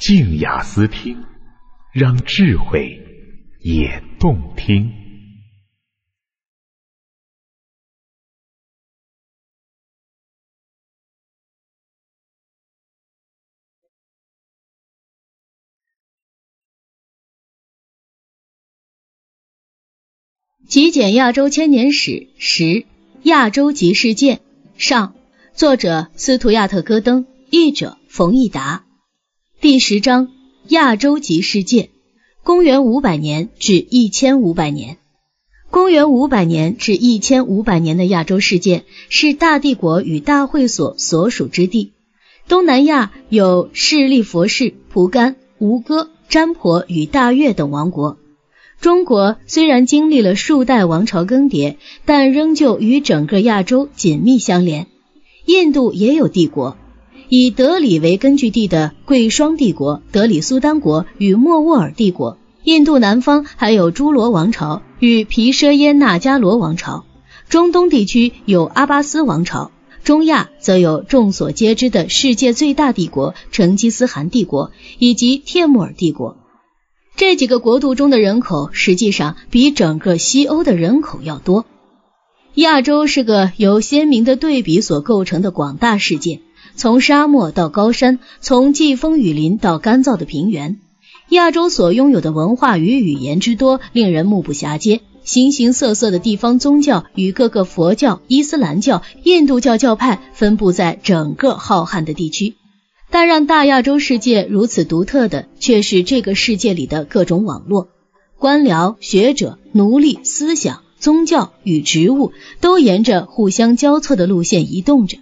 静雅思听，让智慧也动听。极简亚洲千年史十亚洲及事件上，作者斯图亚特·戈登，译者冯益达。第十章亚洲级世界，公元五百年至一千五百年。公元五百年至一千五百年的亚洲世界是大帝国与大会所所属之地。东南亚有势利佛氏、蒲甘、吴哥、占婆与大越等王国。中国虽然经历了数代王朝更迭，但仍旧与整个亚洲紧密相连。印度也有帝国，以德里为根据地的贵霜帝国、德里苏丹国与莫卧儿帝国。印度南方还有朱罗王朝与皮舍耶那迦罗王朝。中东地区有阿巴斯王朝，中亚则有众所皆知的世界最大帝国成吉思汗帝国以及帖木儿帝国。这几个国度中的人口实际上比整个西欧的人口要多。亚洲是个由鲜明的对比所构成的广大世界，从沙漠到高山，从季风雨林到干燥的平原。亚洲所拥有的文化与语言之多，令人目不暇接。形形色色的地方宗教与各个佛教、伊斯兰教、印度教教派分布在整个浩瀚的地区。但让大亚洲世界如此独特的，却是这个世界里的各种网络，官僚、学者、奴隶、思想、宗教与植物都沿着互相交错的路线移动着，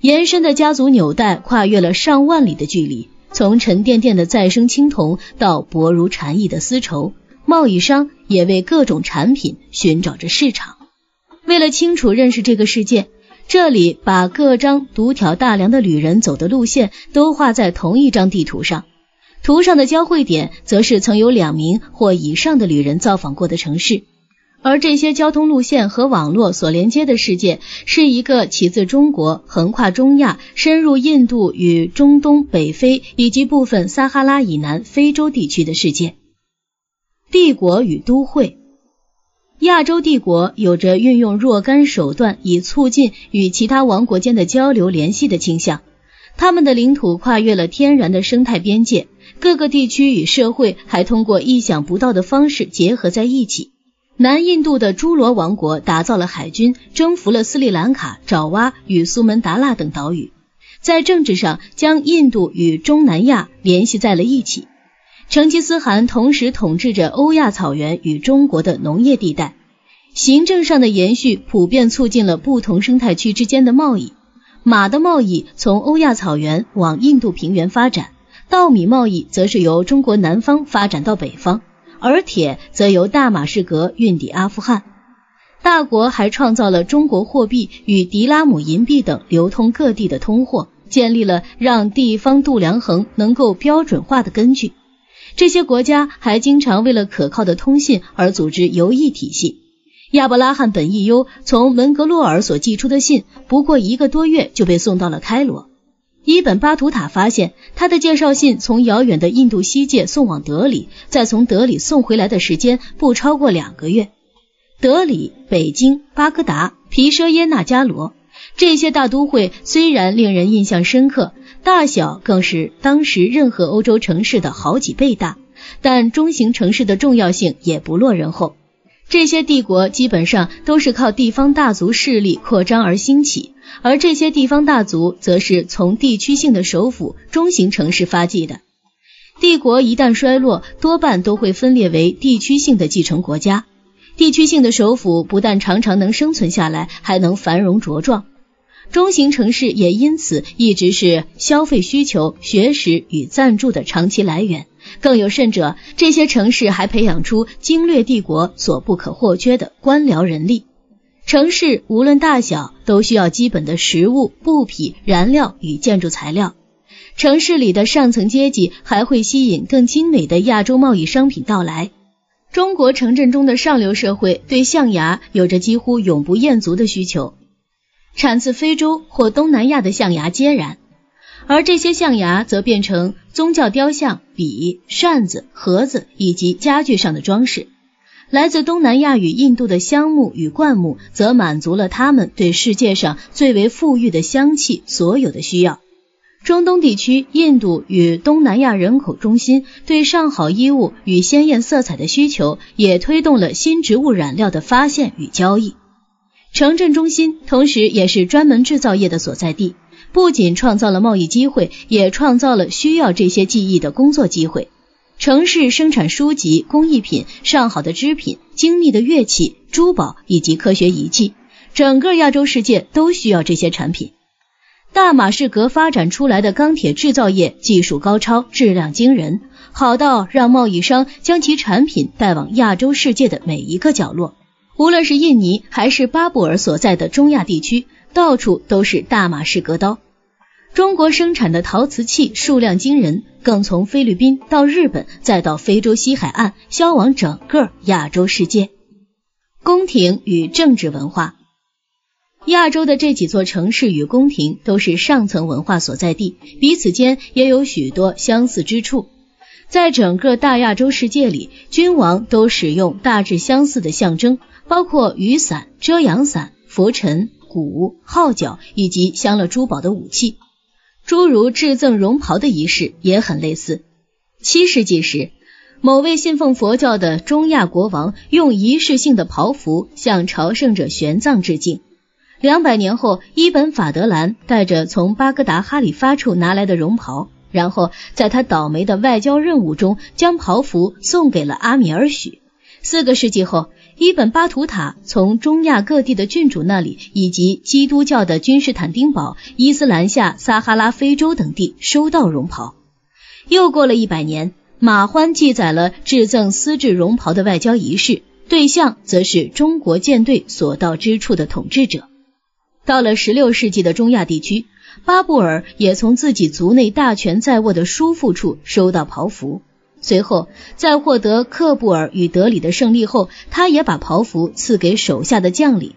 延伸的家族纽带跨越了上万里的距离，从沉甸甸的再生青铜到薄如蝉翼的丝绸，贸易商也为各种产品寻找着市场。为了清楚认识这个世界。这里把各张独挑大梁的旅人走的路线都画在同一张地图上，图上的交汇点则是曾有两名或以上的旅人造访过的城市，而这些交通路线和网络所连接的世界，是一个起自中国、横跨中亚、深入印度与中东北非以及部分撒哈拉以南非洲地区的世界。帝国与都会。亚洲帝国有着运用若干手段以促进与其他王国间的交流联系的倾向，他们的领土跨越了天然的生态边界，各个地区与社会还通过意想不到的方式结合在一起。南印度的朱罗王国打造了海军，征服了斯里兰卡、爪哇与苏门答腊等岛屿，在政治上将印度与中南亚联系在了一起。成吉思汗同时统治着欧亚草原与中国的农业地带，行政上的延续普遍促进了不同生态区之间的贸易。马的贸易从欧亚草原往印度平原发展，稻米贸易则是由中国南方发展到北方，而铁则由大马士革运抵阿富汗。大国还创造了中国货币与迪拉姆银币等流通各地的通货，建立了让地方度量衡能够标准化的根据。这些国家还经常为了可靠的通信而组织邮驿体系。亚伯拉罕本意优从门格洛尔所寄出的信，不过一个多月就被送到了开罗。伊本巴图塔发现，他的介绍信从遥远的印度西界送往德里，再从德里送回来的时间不超过两个月。德里、北京、巴格达、皮舍耶纳加罗这些大都会虽然令人印象深刻。大小更是当时任何欧洲城市的好几倍大，但中型城市的重要性也不落人后。这些帝国基本上都是靠地方大族势力扩张而兴起，而这些地方大族则是从地区性的首府、中型城市发迹的。帝国一旦衰落，多半都会分裂为地区性的继承国家。地区性的首府不但常常能生存下来，还能繁荣茁壮。中型城市也因此一直是消费需求、学识与赞助的长期来源。更有甚者，这些城市还培养出经略帝国所不可或缺的官僚人力。城市无论大小，都需要基本的食物、布匹、燃料与建筑材料。城市里的上层阶级还会吸引更精美的亚洲贸易商品到来。中国城镇中的上流社会对象牙有着几乎永不厌足的需求。产自非洲或东南亚的象牙皆然，而这些象牙则变成宗教雕像、笔、扇子、盒子以及家具上的装饰。来自东南亚与印度的香木与灌木，则满足了他们对世界上最为富裕的香气所有的需要。中东地区，印度与东南亚人口中心对上好衣物与鲜艳色彩的需求，也推动了新植物染料的发现与交易。城镇中心同时也是专门制造业的所在地，不仅创造了贸易机会，也创造了需要这些技艺的工作机会。城市生产书籍、工艺品、上好的织品、精密的乐器、珠宝以及科学仪器，整个亚洲世界都需要这些产品。大马士革发展出来的钢铁制造业技术高超，质量惊人，好到让贸易商将其产品带往亚洲世界的每一个角落。无论是印尼还是巴布尔所在的中亚地区，到处都是大马士革刀。中国生产的陶瓷器数量惊人，更从菲律宾到日本，再到非洲西海岸，销往整个亚洲世界。宫廷与政治文化。亚洲的这几座城市与宫廷都是上层文化所在地，彼此间也有许多相似之处。在整个大亚洲世界里，君王都使用大致相似的象征，包括雨伞、遮阳伞、拂尘、鼓、号角以及镶了珠宝的武器。诸如致赠绒袍的仪式也很类似。七世纪时，某位信奉佛教的中亚国王用仪式性的袍服向朝圣者玄奘致敬。两百年后，伊本法德兰带着从巴格达哈里发处拿来的绒袍，然后在他倒霉的外交任务中，将袍服送给了阿米尔许。四个世纪后，伊本巴图塔从中亚各地的郡主那里，以及基督教的君士坦丁堡、伊斯兰下撒哈拉非洲等地收到绒袍。又过了一百年，马欢记载了制赠丝质绒袍的外交仪式，对象则是中国舰队所到之处的统治者。到了十六世纪的中亚地区，巴布尔也从自己族内大权在握的叔父处收到袍服。随后，在获得克布尔与德里的胜利后，他也把袍服赐给手下的将领。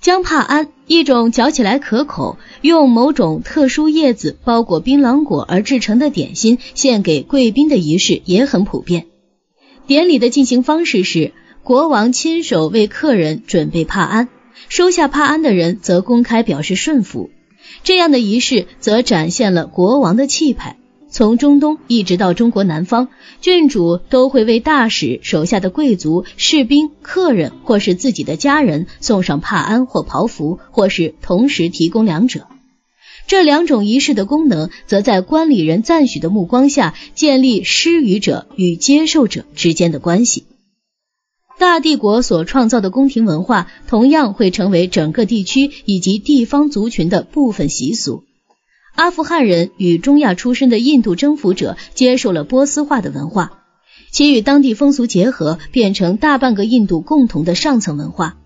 姜帕安，一种嚼起来可口、用某种特殊叶子包裹槟榔果而制成的点心，献给贵宾的仪式也很普遍。典礼的进行方式是，国王亲手为客人准备帕安。收下帕安的人则公开表示顺服，这样的仪式则展现了国王的气派。从中东一直到中国南方，郡主都会为大使手下的贵族、士兵、客人或是自己的家人送上帕安或袍服，或是同时提供两者。这两种仪式的功能，则在观礼人赞许的目光下，建立施予者与接受者之间的关系。大帝国所创造的宫廷文化，同样会成为整个地区以及地方族群的部分习俗。阿富汗人与中亚出身的印度征服者接受了波斯化的文化，其与当地风俗结合，变成大半个印度共同的上层文化。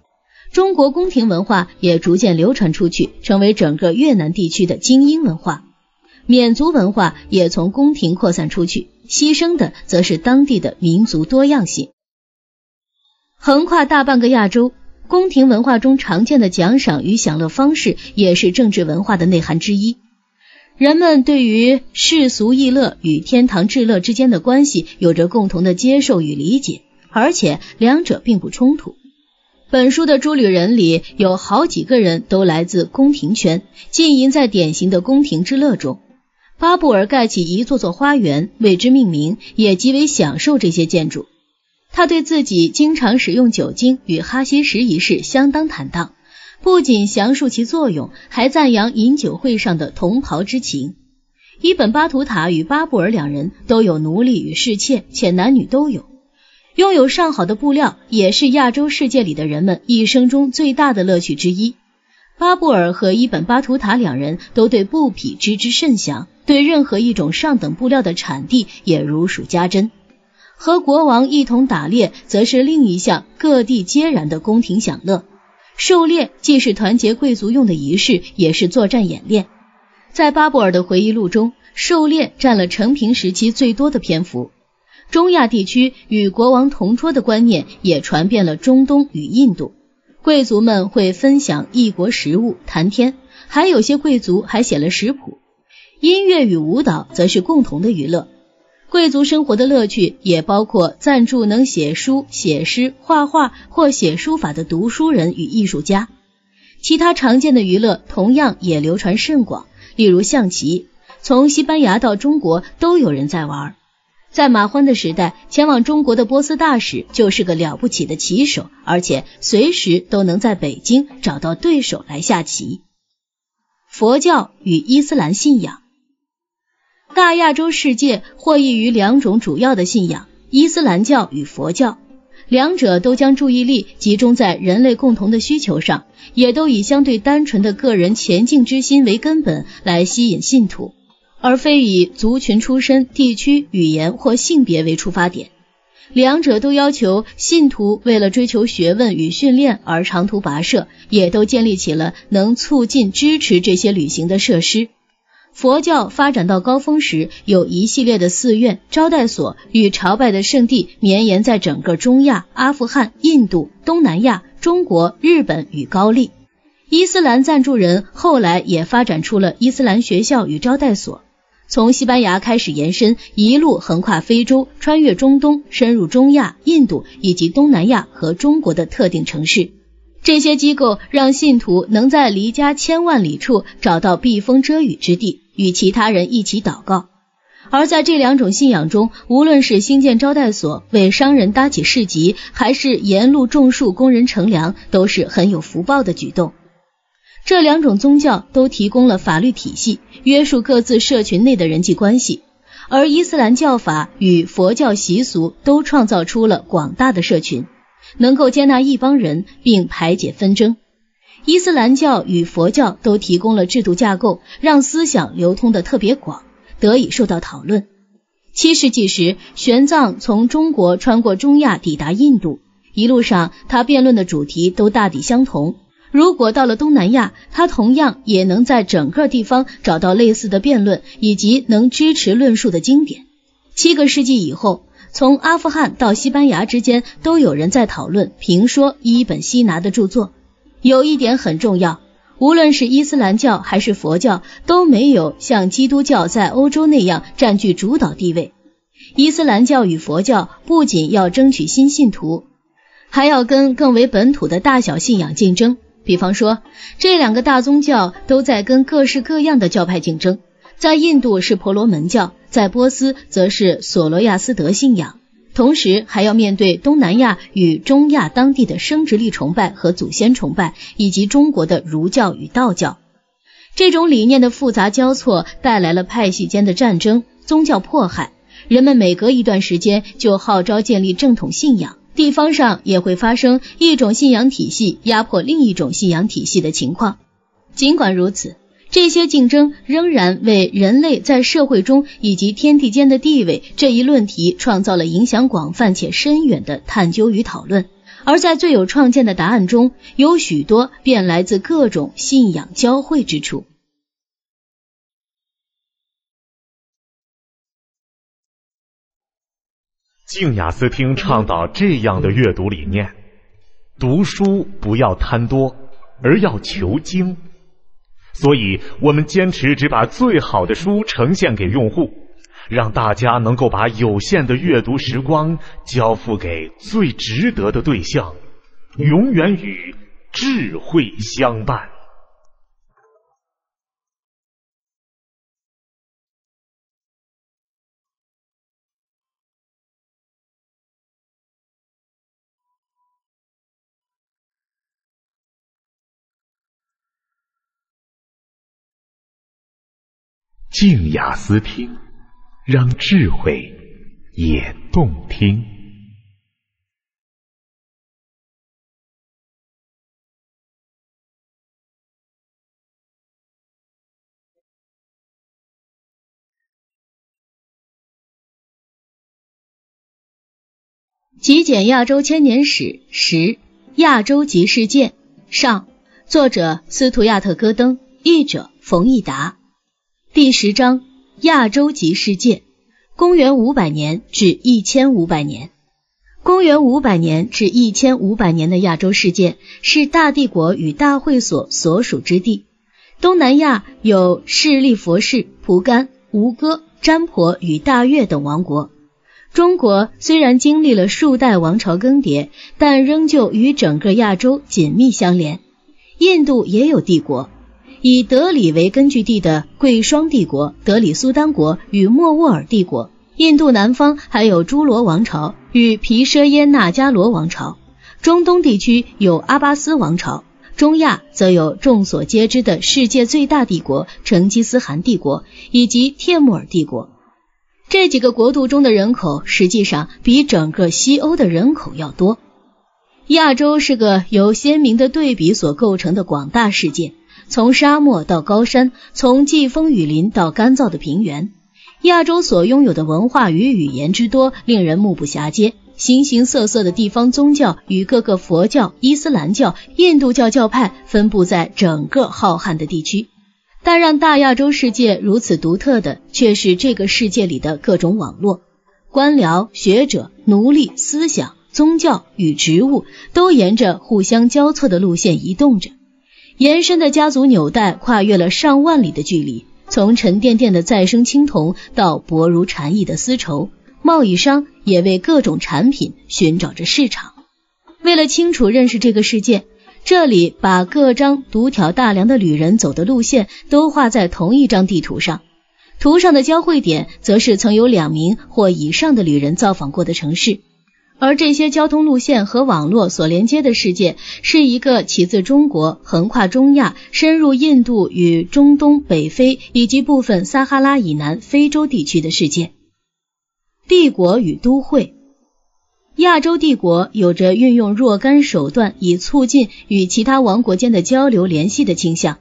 中国宫廷文化也逐渐流传出去，成为整个越南地区的精英文化。缅族文化也从宫廷扩散出去，牺牲的则是当地的民族多样性。横跨大半个亚洲，宫廷文化中常见的奖赏与享乐方式，也是政治文化的内涵之一。人们对于世俗逸乐与天堂至乐之间的关系，有着共同的接受与理解，而且两者并不冲突。本书的诸旅人里有好几个人都来自宫廷圈，浸淫在典型的宫廷之乐中。巴布尔盖起一座座花园，为之命名，也极为享受这些建筑。他对自己经常使用酒精与哈希什一事相当坦荡，不仅详述其作用，还赞扬饮酒会上的同袍之情。伊本巴图塔与巴布尔两人都有奴隶与侍妾，且男女都有。拥有上好的布料，也是亚洲世界里的人们一生中最大的乐趣之一。巴布尔和伊本巴图塔两人都对布匹知之甚详，对任何一种上等布料的产地也如数家珍。和国王一同打猎，则是另一项各地皆然的宫廷享乐。狩猎既是团结贵族用的仪式，也是作战演练。在巴布尔的回忆录中，狩猎占了成平时期最多的篇幅。中亚地区与国王同桌的观念也传遍了中东与印度。贵族们会分享异国食物、谈天，还有些贵族还写了食谱。音乐与舞蹈则是共同的娱乐。贵族生活的乐趣也包括赞助能写书、写诗、画画或写书法的读书人与艺术家。其他常见的娱乐同样也流传甚广，例如象棋，从西班牙到中国都有人在玩。在马欢的时代，前往中国的波斯大使就是个了不起的棋手，而且随时都能在北京找到对手来下棋。佛教与伊斯兰信仰。大亚洲世界获益于两种主要的信仰：伊斯兰教与佛教。两者都将注意力集中在人类共同的需求上，也都以相对单纯的个人前进之心为根本来吸引信徒，而非以族群出身、地区、语言或性别为出发点。两者都要求信徒为了追求学问与训练而长途跋涉，也都建立起了能促进、支持这些旅行的设施。佛教发展到高峰时，有一系列的寺院、招待所与朝拜的圣地绵延在整个中亚、阿富汗、印度、东南亚、中国、日本与高丽。伊斯兰赞助人后来也发展出了伊斯兰学校与招待所，从西班牙开始延伸，一路横跨非洲，穿越中东，深入中亚、印度以及东南亚和中国的特定城市。这些机构让信徒能在离家千万里处找到避风遮雨之地。与其他人一起祷告，而在这两种信仰中，无论是兴建招待所、为商人搭起市集，还是沿路种树供人乘凉，都是很有福报的举动。这两种宗教都提供了法律体系，约束各自社群内的人际关系，而伊斯兰教法与佛教习俗都创造出了广大的社群，能够接纳一帮人并排解纷争。伊斯兰教与佛教都提供了制度架构，让思想流通的特别广，得以受到讨论。七世纪时，玄奘从中国穿过中亚抵达印度，一路上他辩论的主题都大抵相同。如果到了东南亚，他同样也能在整个地方找到类似的辩论以及能支持论述的经典。七个世纪以后，从阿富汗到西班牙之间都有人在讨论评说伊本西拿的著作。有一点很重要，无论是伊斯兰教还是佛教，都没有像基督教在欧洲那样占据主导地位。伊斯兰教与佛教不仅要争取新信徒，还要跟更为本土的大小信仰竞争。比方说，这两个大宗教都在跟各式各样的教派竞争。在印度是婆罗门教，在波斯则是索罗亚斯德信仰。同时还要面对东南亚与中亚当地的生殖力崇拜和祖先崇拜，以及中国的儒教与道教。这种理念的复杂交错，带来了派系间的战争、宗教迫害。人们每隔一段时间就号召建立正统信仰，地方上也会发生一种信仰体系压迫另一种信仰体系的情况。尽管如此。这些竞争仍然为人类在社会中以及天地间的地位这一论题创造了影响广泛且深远的探究与讨论，而在最有创建的答案中，有许多便来自各种信仰交汇之处。静雅思听倡导这样的阅读理念：读书不要贪多，而要求精。所以，我们坚持只把最好的书呈现给用户，让大家能够把有限的阅读时光交付给最值得的对象，永远与智慧相伴。静雅思听，让智慧也动听。极简亚洲千年史十亚洲及事件上，作者斯图亚特·戈登，译者冯益达。第十章：亚洲级世界。公元五百年至一千五百年。公元五百年至一千五百年的亚洲世界是大帝国与大会所所属之地。东南亚有势利佛氏、蒲甘、吴哥、占婆与大越等王国。中国虽然经历了数代王朝更迭，但仍旧与整个亚洲紧密相连。印度也有帝国，以德里为根据地的贵霜帝国、德里苏丹国与莫卧儿帝国。印度南方还有诸罗王朝与皮舍耶那迦罗王朝。中东地区有阿巴斯王朝。中亚则有众所皆知的世界最大帝国成吉思汗帝国以及帖木儿帝国。这几个国度中的人口实际上比整个西欧的人口要多。亚洲是个由鲜明的对比所构成的广大世界，从沙漠到高山，从季风雨林到干燥的平原，亚洲所拥有的文化与语言之多，令人目不暇接。形形色色的地方宗教与各个佛教、伊斯兰教、印度教教派分布在整个浩瀚的地区，但让大亚洲世界如此独特的，却是这个世界里的各种网络、官僚、学者、奴隶、思想、宗教与植物，都沿着互相交错的路线移动着，延伸的家族纽带跨越了上万里的距离，从沉甸甸的再生青铜到薄如蝉翼的丝绸。贸易商也为各种产品寻找着市场。为了清楚认识这个世界，这里把各张独挑大梁的旅人走的路线都画在同一张地图上。图上的交汇点，则是曾有两名或以上的旅人造访过的城市。而这些交通路线和网络所连接的世界，是一个起自中国、横跨中亚、深入印度与中东北非以及部分撒哈拉以南非洲地区的世界。帝国与都会，亚洲帝国有着运用若干手段以促进与其他王国间的交流联系的倾向。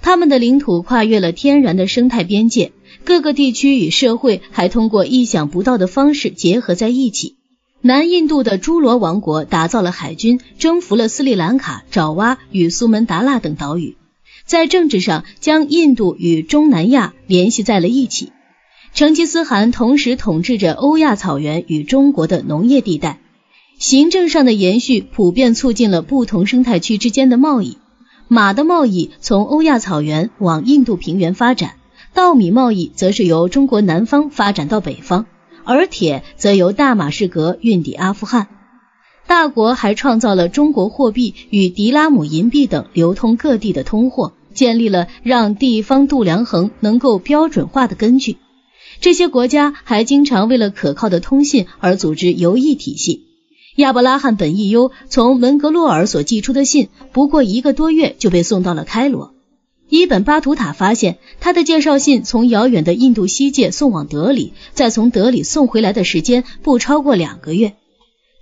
他们的领土跨越了天然的生态边界，各个地区与社会还通过意想不到的方式结合在一起。南印度的诸罗王国打造了海军，征服了斯里兰卡、爪哇与苏门答腊等岛屿，在政治上将印度与中南亚联系在了一起。成吉思汗同时统治着欧亚草原与中国的农业地带，行政上的延续普遍促进了不同生态区之间的贸易。马的贸易从欧亚草原往印度平原发展，稻米贸易则是由中国南方发展到北方，而铁则由大马士革运抵阿富汗。大国还创造了中国货币与迪拉姆银币等流通各地的通货，建立了让地方度量衡能够标准化的根据。这些国家还经常为了可靠的通信而组织邮驿体系。亚伯拉罕本意优从门格洛尔所寄出的信，不过一个多月就被送到了开罗。伊本巴图塔发现，他的介绍信从遥远的印度西界送往德里，再从德里送回来的时间不超过两个月。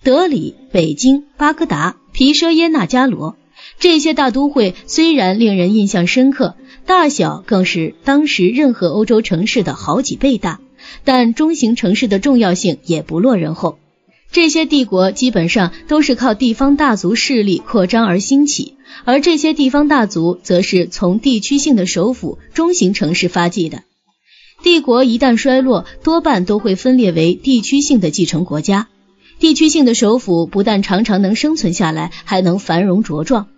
德里、北京、巴格达、皮舍耶纳加罗这些大都会虽然令人印象深刻。大小更是当时任何欧洲城市的好几倍大，但中型城市的重要性也不落人后。这些帝国基本上都是靠地方大族势力扩张而兴起，而这些地方大族则是从地区性的首府、中型城市发迹的。帝国一旦衰落，多半都会分裂为地区性的继承国家。地区性的首府不但常常能生存下来，还能繁荣茁壮。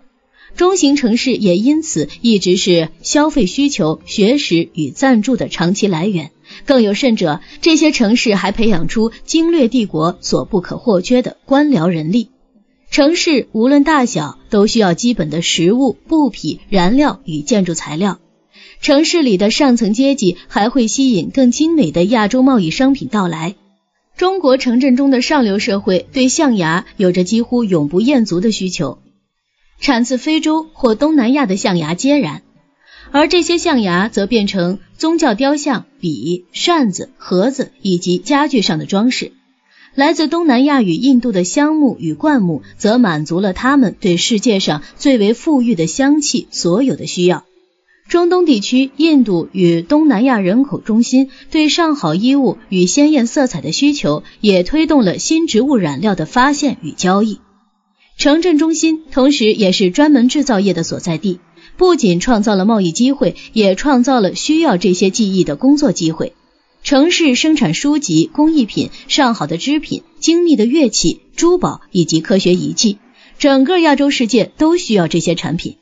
中型城市也因此一直是消费需求、学识与赞助的长期来源。更有甚者，这些城市还培养出经略帝国所不可或缺的官僚人力。城市无论大小，都需要基本的食物、布匹、燃料与建筑材料。城市里的上层阶级还会吸引更精美的亚洲贸易商品到来。中国城镇中的上流社会对象牙有着几乎永不厌足的需求。产自非洲或东南亚的象牙皆然，而这些象牙则变成宗教雕像、笔、扇子、盒子以及家具上的装饰。来自东南亚与印度的香木与灌木，则满足了他们对世界上最为富裕的香气所有的需要。中东地区，印度与东南亚人口中心对上好衣物与鲜艳色彩的需求，也推动了新植物染料的发现与交易。城镇中心同时也是专门制造业的所在地，不仅创造了贸易机会，也创造了需要这些技艺的工作机会。城市生产书籍、工艺品、上好的织品、精密的乐器、珠宝以及科学仪器，整个亚洲世界都需要这些产品。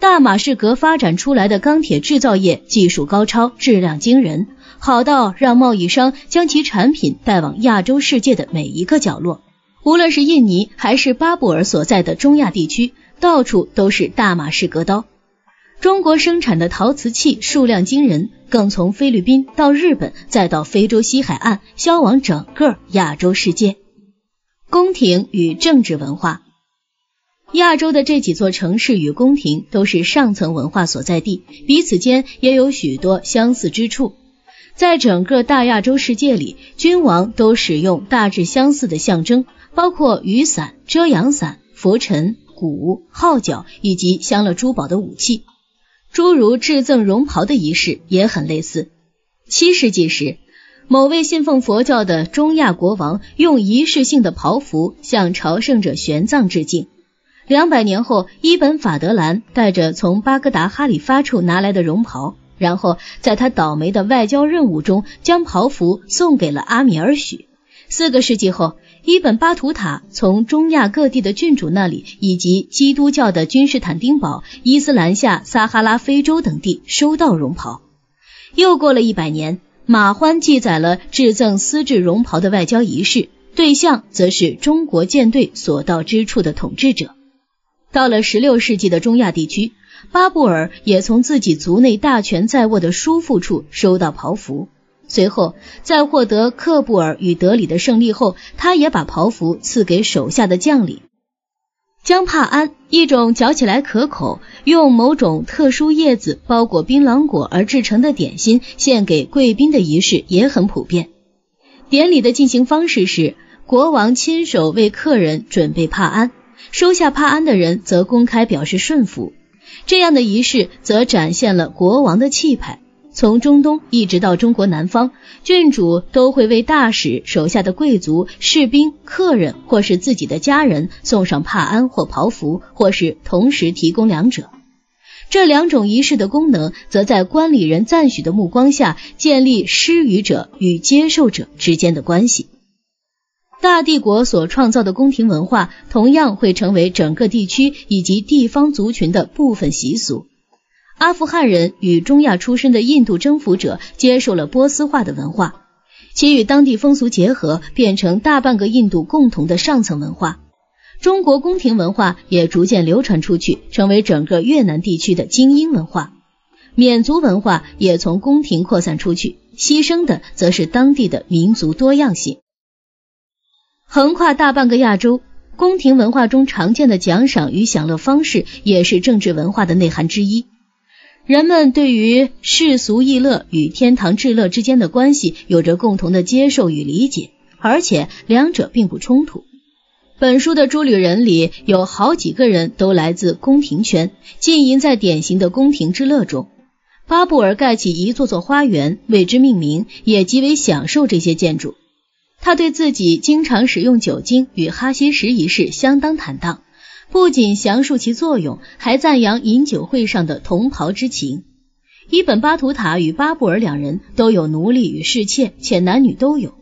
大马士革发展出来的钢铁制造业技术高超，质量惊人，好到让贸易商将其产品带往亚洲世界的每一个角落。无论是印尼还是巴布尔所在的中亚地区，到处都是大马士革刀。中国生产的陶瓷器数量惊人，更从菲律宾到日本，再到非洲西海岸，销往整个亚洲世界。宫廷与政治文化。亚洲的这几座城市与宫廷都是上层文化所在地，彼此间也有许多相似之处。在整个大亚洲世界里，君王都使用大致相似的象征，包括雨伞、遮阳伞、拂尘、鼓、号角以及镶了珠宝的武器。诸如致赠绒袍的仪式也很类似。七世纪时，某位信奉佛教的中亚国王用仪式性的袍服向朝圣者玄奘致敬。两百年后，伊本法德兰带着从巴格达哈里发处拿来的绒袍，然后在他倒霉的外交任务中，将袍服送给了阿米尔许。四个世纪后，伊本巴图塔从中亚各地的郡主那里，以及基督教的君士坦丁堡、伊斯兰下撒哈拉非洲等地收到绒袍。又过了一百年，马欢记载了致赠丝质绒袍的外交仪式，对象则是中国舰队所到之处的统治者。到了十六世纪的中亚地区，巴布尔也从自己族内大权在握的叔父处收到袍服。随后，在获得克布尔与德里的胜利后，他也把袍服赐给手下的将领。姜帕安，一种嚼起来可口、用某种特殊叶子包裹槟榔果而制成的点心，献给贵宾的仪式也很普遍。典礼的进行方式是，国王亲手为客人准备帕安。收下帕安的人则公开表示顺服，这样的仪式则展现了国王的气派。从中东一直到中国南方，郡主都会为大使手下的贵族、士兵、客人或是自己的家人送上帕安或袍服，或是同时提供两者。这两种仪式的功能，则在观礼人赞许的目光下，建立施予者与接受者之间的关系。大帝国所创造的宫廷文化，同样会成为整个地区以及地方族群的部分习俗。阿富汗人与中亚出身的印度征服者接受了波斯化的文化，其与当地风俗结合，变成大半个印度共同的上层文化。中国宫廷文化也逐渐流传出去，成为整个越南地区的精英文化。缅族文化也从宫廷扩散出去，牺牲的则是当地的民族多样性。横跨大半个亚洲，宫廷文化中常见的奖赏与享乐方式，也是政治文化的内涵之一。人们对于世俗逸乐与天堂至乐之间的关系，有着共同的接受与理解，而且两者并不冲突。本书的诸旅人里有好几个人都来自宫廷圈，浸淫在典型的宫廷之乐中。巴布尔盖起一座座花园，为之命名，也极为享受这些建筑。他对自己经常使用酒精与哈希什一事相当坦荡，不仅详述其作用，还赞扬饮酒会上的同袍之情。伊本巴图塔与巴布尔两人都有奴隶与侍妾，且男女都有。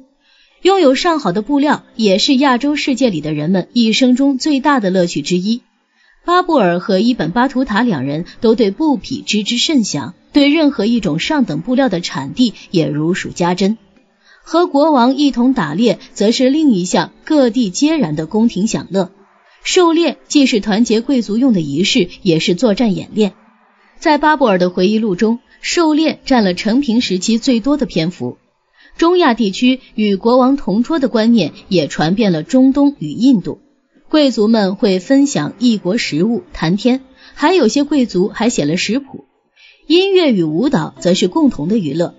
拥有上好的布料，也是亚洲世界里的人们一生中最大的乐趣之一。巴布尔和伊本巴图塔两人都对布匹知之甚详，对任何一种上等布料的产地也如数家珍。和国王一同打猎，则是另一项各地皆然的宫廷享乐。狩猎既是团结贵族用的仪式，也是作战演练。在巴布尔的回忆录中，狩猎占了成平时期最多的篇幅。中亚地区与国王同桌的观念也传遍了中东与印度。贵族们会分享异国食物、谈天，还有些贵族还写了食谱。音乐与舞蹈则是共同的娱乐。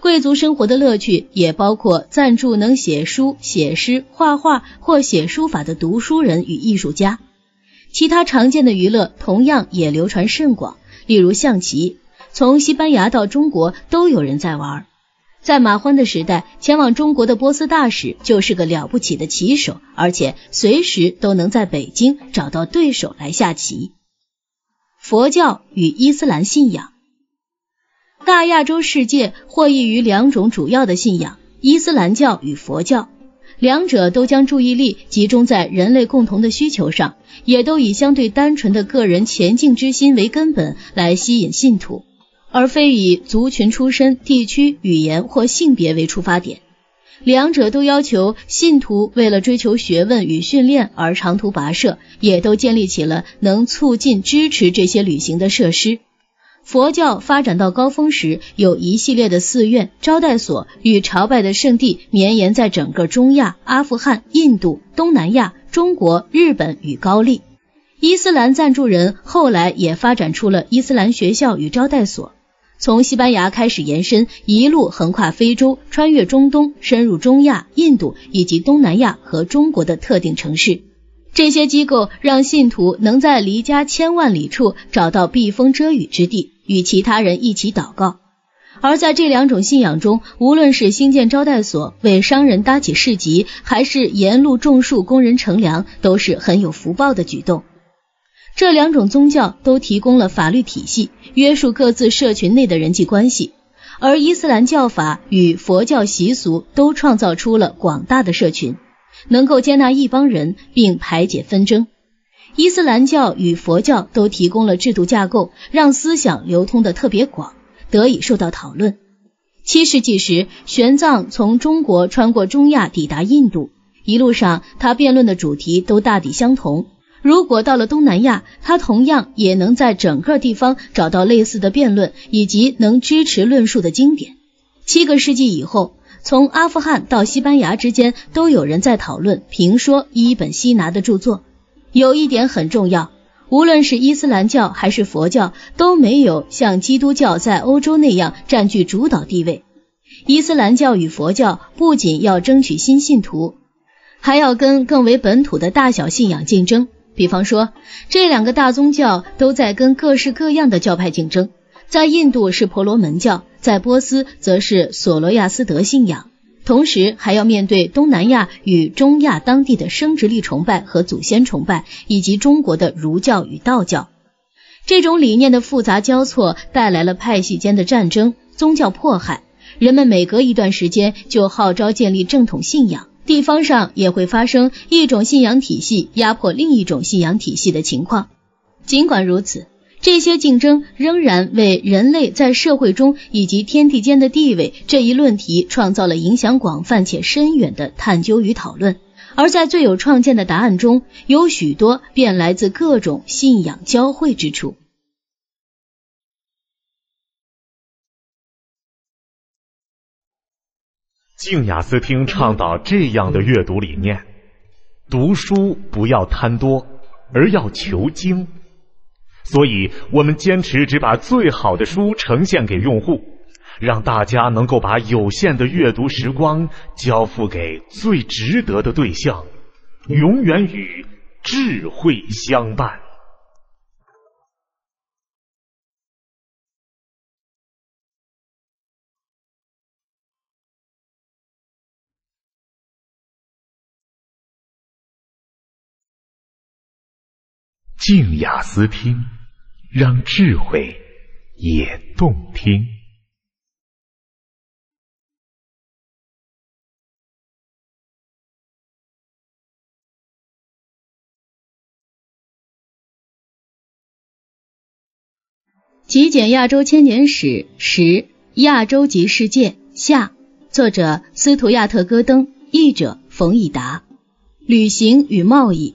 贵族生活的乐趣也包括赞助能写书、写诗、画画或写书法的读书人与艺术家。其他常见的娱乐同样也流传甚广，例如象棋，从西班牙到中国都有人在玩。在马欢的时代，前往中国的波斯大使就是个了不起的棋手，而且随时都能在北京找到对手来下棋。佛教与伊斯兰信仰。大亚洲世界获益于两种主要的信仰：伊斯兰教与佛教。两者都将注意力集中在人类共同的需求上，也都以相对单纯的个人前进之心为根本来吸引信徒，而非以族群出身、地区、语言或性别为出发点。两者都要求信徒为了追求学问与训练而长途跋涉，也都建立起了能促进、支持这些旅行的设施。佛教发展到高峰时，有一系列的寺院、招待所与朝拜的圣地绵延在整个中亚、阿富汗、印度、东南亚、中国、日本与高丽。伊斯兰赞助人后来也发展出了伊斯兰学校与招待所，从西班牙开始延伸，一路横跨非洲，穿越中东，深入中亚、印度以及东南亚和中国的特定城市。这些机构让信徒能在离家千万里处找到避风遮雨之地。与其他人一起祷告，而在这两种信仰中，无论是兴建招待所、为商人搭起市集，还是沿路种树供人乘凉，都是很有福报的举动。这两种宗教都提供了法律体系，约束各自社群内的人际关系，而伊斯兰教法与佛教习俗都创造出了广大的社群，能够接纳一帮人，并排解纷争。伊斯兰教与佛教都提供了制度架构，让思想流通的特别广，得以受到讨论。七世纪时，玄奘从中国穿过中亚抵达印度，一路上他辩论的主题都大抵相同。如果到了东南亚，他同样也能在整个地方找到类似的辩论以及能支持论述的经典。七个世纪以后，从阿富汗到西班牙之间都有人在讨论评说伊本西拿的著作。有一点很重要，无论是伊斯兰教还是佛教，都没有像基督教在欧洲那样占据主导地位。伊斯兰教与佛教不仅要争取新信徒，还要跟更为本土的大小信仰竞争。比方说，这两个大宗教都在跟各式各样的教派竞争。在印度是婆罗门教，在波斯则是索罗亚斯德信仰。同时还要面对东南亚与中亚当地的生殖力崇拜和祖先崇拜，以及中国的儒教与道教。这种理念的复杂交错，带来了派系间的战争、宗教迫害。人们每隔一段时间就号召建立正统信仰，地方上也会发生一种信仰体系压迫另一种信仰体系的情况。尽管如此。这些竞争仍然为人类在社会中以及天地间的地位这一论题创造了影响广泛且深远的探究与讨论，而在最有创建的答案中，有许多便来自各种信仰交汇之处。静雅思听倡导这样的阅读理念：读书不要贪多，而要求精。所以，我们坚持只把最好的书呈现给用户，让大家能够把有限的阅读时光交付给最值得的对象，永远与智慧相伴。静雅思听。让智慧也动听。极简亚洲千年史十：亚洲及世界下。作者：斯图亚特·戈登，译者：冯以达。旅行与贸易。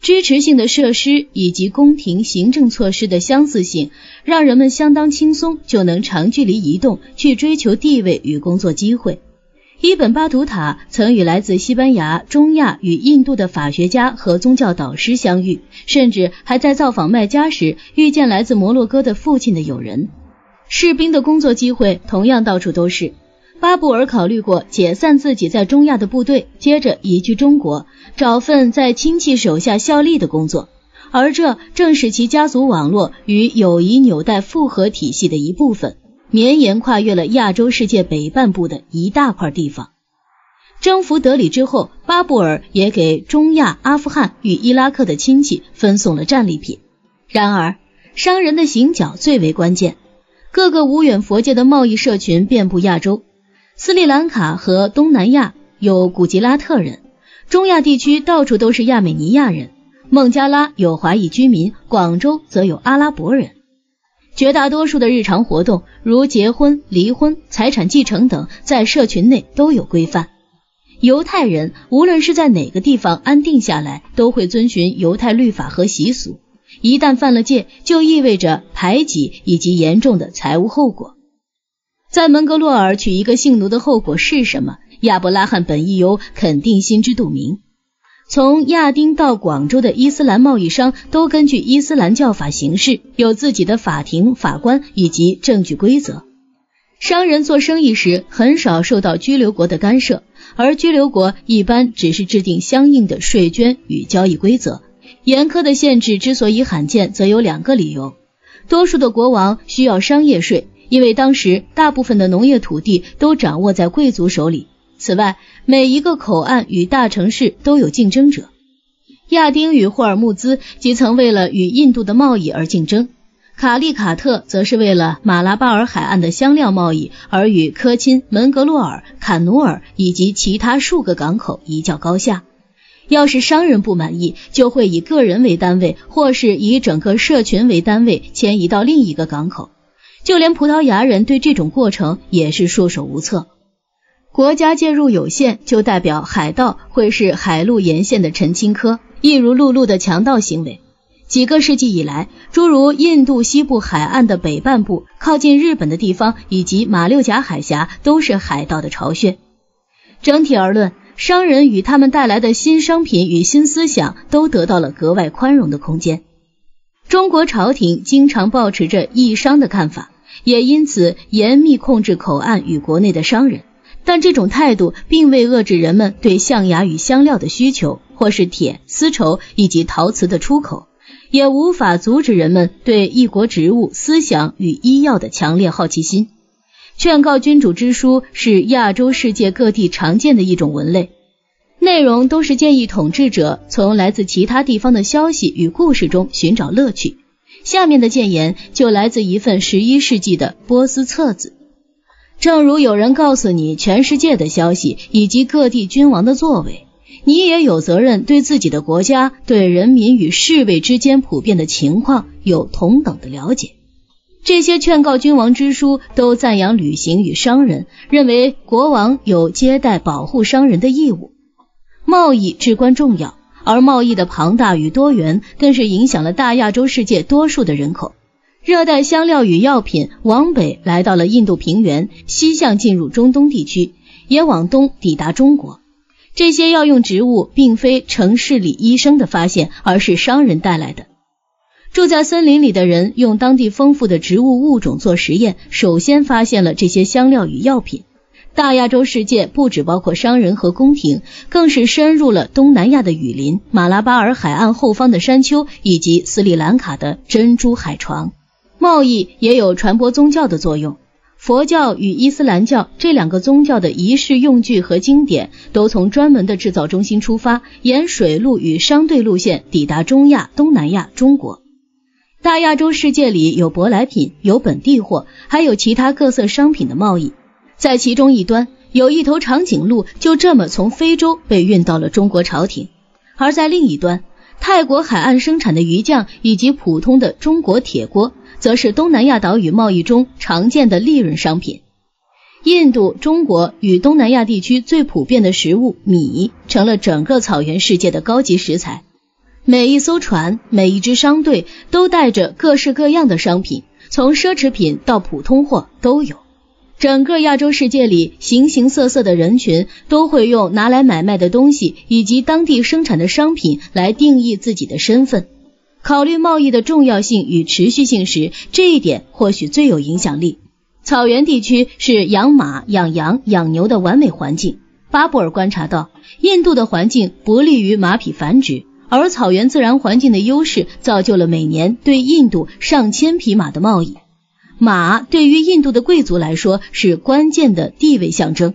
支持性的设施以及宫廷行政措施的相似性，让人们相当轻松就能长距离移动去追求地位与工作机会。伊本巴图塔曾与来自西班牙、中亚与印度的法学家和宗教导师相遇，甚至还在造访麦加时遇见来自摩洛哥的父亲的友人。士兵的工作机会同样到处都是。巴布尔考虑过解散自己在中亚的部队，接着移居中国，找份在亲戚手下效力的工作，而这正是其家族网络与友谊纽带复合体系的一部分，绵延跨越了亚洲世界北半部的一大块地方。征服德里之后，巴布尔也给中亚、阿富汗与伊拉克的亲戚分送了战利品。然而，商人的行脚最为关键，各个无远佛界的贸易社群遍布亚洲。斯里兰卡和东南亚有古吉拉特人，中亚地区到处都是亚美尼亚人。孟加拉有华裔居民，广州则有阿拉伯人。绝大多数的日常活动，如结婚、离婚、财产继承等，在社群内都有规范。犹太人无论是在哪个地方安定下来，都会遵循犹太律法和习俗。一旦犯了戒，就意味着排挤以及严重的财务后果。在门格洛尔娶一个性奴的后果是什么？亚伯拉罕本意游肯定心知肚明。从亚丁到广州的伊斯兰贸易商都根据伊斯兰教法行事，有自己的法庭、法官以及证据规则。商人做生意时很少受到居留国的干涉，而居留国一般只是制定相应的税捐与交易规则。严苛的限制之所以罕见，则有两个理由：多数的国王需要商业税，因为当时大部分的农业土地都掌握在贵族手里。此外，每一个口岸与大城市都有竞争者。亚丁与霍尔木兹即曾为了与印度的贸易而竞争，卡利卡特则是为了马拉巴尔海岸的香料贸易而与科钦、门格洛尔、坎努尔以及其他数个港口一较高下。要是商人不满意，就会以个人为单位，或是以整个社群为单位迁移到另一个港口。就连葡萄牙人对这种过程也是束手无策。国家介入有限，就代表海盗会是海路沿线的陈青科，一如陆路的强盗行为。几个世纪以来，诸如印度西部海岸的北半部、靠近日本的地方，以及马六甲海峡，都是海盗的巢穴。整体而论，商人与他们带来的新商品与新思想，都得到了格外宽容的空间。中国朝廷经常保持着抑商的看法，也因此严密控制口岸与国内的商人。但这种态度并未遏制人们对象牙与香料的需求，或是铁、丝绸以及陶瓷的出口，也无法阻止人们对异国植物、思想与医药的强烈好奇心。劝告君主之书是亚洲世界各地常见的一种文类，内容都是建议统治者从来自其他地方的消息与故事中寻找乐趣。下面的谏言就来自一份十一世纪的波斯册子。正如有人告诉你全世界的消息以及各地君王的作为，你也有责任对自己的国家、对人民与侍卫之间普遍的情况有同等的了解。这些劝告君王之书都赞扬旅行与商人，认为国王有接待、保护商人的义务。贸易至关重要，而贸易的庞大与多元更是影响了大亚洲世界多数的人口。热带香料与药品往北来到了印度平原，西向进入中东地区，也往东抵达中国。这些药用植物并非城市里医生的发现，而是商人带来的。住在森林里的人用当地丰富的植物物种做实验，首先发现了这些香料与药品。大亚洲世界不只包括商人和宫廷，更是深入了东南亚的雨林、马拉巴尔海岸后方的山丘以及斯里兰卡的珍珠海床。贸易也有传播宗教的作用。佛教与伊斯兰教这两个宗教的仪式用具和经典，都从专门的制造中心出发，沿水路与商队路线抵达中亚、东南亚、中国。大亚洲世界里有舶来品，有本地货，还有其他各色商品的贸易。在其中一端，有一头长颈鹿，就这么从非洲被运到了中国朝廷；而在另一端，泰国海岸生产的鱼酱以及普通的中国铁锅。则是东南亚岛屿贸易中常见的利润商品。印度、中国与东南亚地区最普遍的食物米，成了整个草原世界的高级食材。每一艘船、每一支商队都带着各式各样的商品，从奢侈品到普通货都有。整个亚洲世界里，形形色色的人群都会用拿来买卖的东西以及当地生产的商品来定义自己的身份。考虑贸易的重要性与持续性时，这一点或许最有影响力。草原地区是养马、养羊、养牛的完美环境。巴布尔观察到，印度的环境不利于马匹繁殖，而草原自然环境的优势造就了每年对印度上千匹马的贸易。马对于印度的贵族来说是关键的地位象征。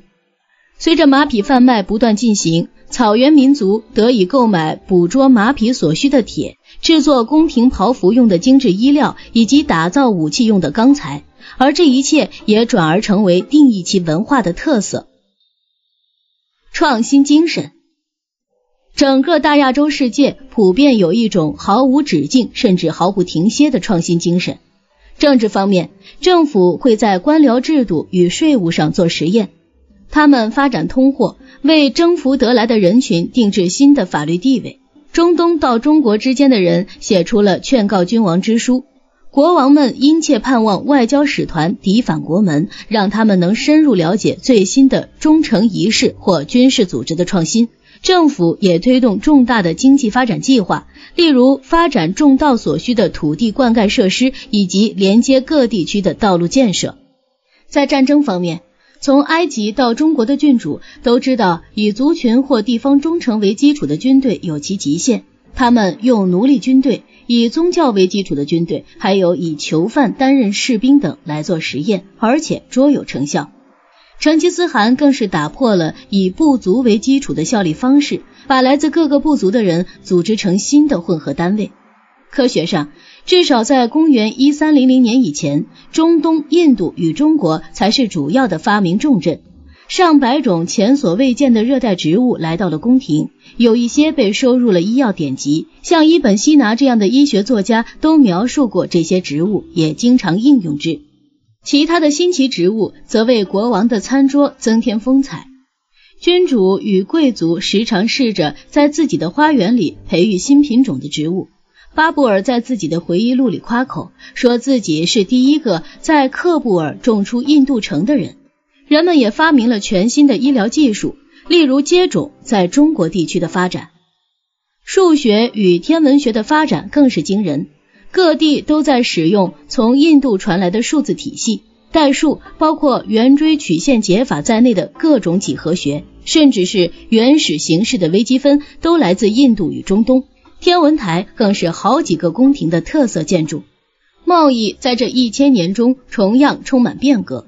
随着马匹贩卖不断进行，草原民族得以购买捕捉马匹所需的铁。制作宫廷袍服用的精致衣料，以及打造武器用的钢材，而这一切也转而成为定义其文化的特色。创新精神。整个大亚洲世界普遍有一种毫无止境甚至毫不停歇的创新精神。政治方面，政府会在官僚制度与税务上做实验，他们发展通货，为征服得来的人群定制新的法律地位。中东到中国之间的人写出了劝告君王之书，国王们殷切盼望外交使团抵返国门，让他们能深入了解最新的忠诚仪式或军事组织的创新。政府也推动重大的经济发展计划，例如发展种稻所需的土地灌溉设施以及连接各地区的道路建设。在战争方面，从埃及到中国的郡主都知道，以族群或地方忠诚为基础的军队有其极限。他们用奴隶军队、以宗教为基础的军队，还有以囚犯担任士兵等来做实验，而且卓有成效。成吉思汗更是打破了以部族为基础的效力方式，把来自各个部族的人组织成新的混合单位。科学上，至少在公元一三零零年以前，中东、印度与中国才是主要的发明重镇。上百种前所未见的热带植物来到了宫廷，有一些被收入了医药典籍，像伊本·西拿这样的医学作家都描述过这些植物，也经常应用之。其他的新奇植物则为国王的餐桌增添风采。君主与贵族时常试着在自己的花园里培育新品种的植物。巴布尔在自己的回忆录里夸口，说自己是第一个在克布尔种出印度橙的人。人们也发明了全新的医疗技术，例如接种在中国地区的发展。数学与天文学的发展更是惊人。各地都在使用从印度传来的数字体系，代数包括圆锥曲线解法在内的各种几何学，甚至是原始形式的微积分，都来自印度与中东。天文台更是好几个宫廷的特色建筑。贸易在这一千年中同样充满变革。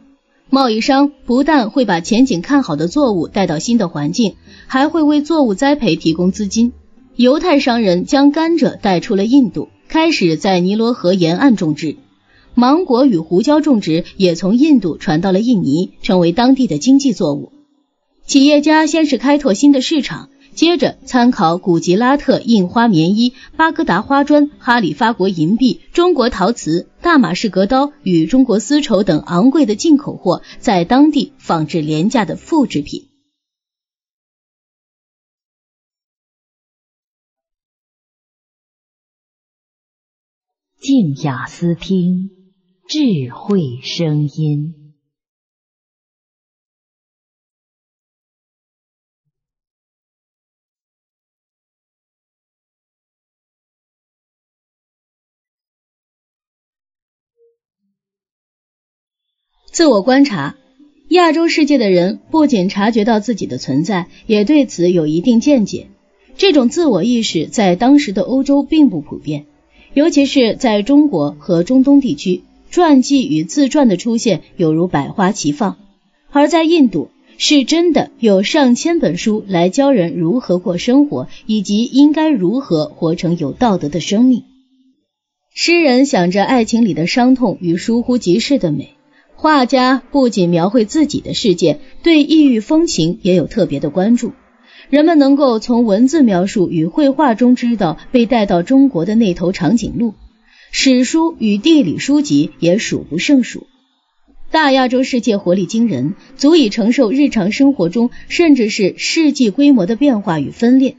贸易商不但会把前景看好的作物带到新的环境，还会为作物栽培提供资金。犹太商人将甘蔗带出了印度。开始在尼罗河沿岸种植芒果与胡椒，种植也从印度传到了印尼，成为当地的经济作物。企业家先是开拓新的市场，接着参考古吉拉特印花棉衣、巴格达花砖、哈里发国银币、中国陶瓷、大马士革刀与中国丝绸等昂贵的进口货，在当地仿制廉价的复制品。静雅思听，智慧声音。自我观察，亚洲世界的人不仅察觉到自己的存在，也对此有一定见解。这种自我意识在当时的欧洲并不普遍。尤其是在中国和中东地区，传记与自传的出现犹如百花齐放；而在印度，是真的有上千本书来教人如何过生活，以及应该如何活成有道德的生命。诗人想着爱情里的伤痛与疏忽即逝的美，画家不仅描绘自己的世界，对异域风情也有特别的关注。人们能够从文字描述与绘画中知道被带到中国的那头长颈鹿，史书与地理书籍也数不胜数。大亚洲世界活力惊人，足以承受日常生活中甚至是世纪规模的变化与分裂。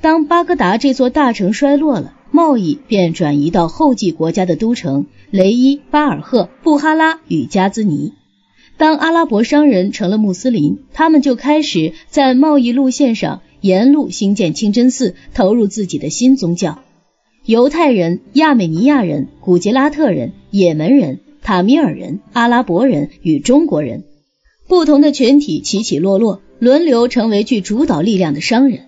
当巴格达这座大城衰落了，贸易便转移到后继国家的都城雷伊、巴尔赫、布哈拉与加兹尼。当阿拉伯商人成了穆斯林，他们就开始在贸易路线上沿路兴建清真寺，投入自己的新宗教。犹太人、亚美尼亚人、古吉拉特人、也门人、塔米尔人、阿拉伯人与中国人，不同的群体起起落落，轮流成为具主导力量的商人。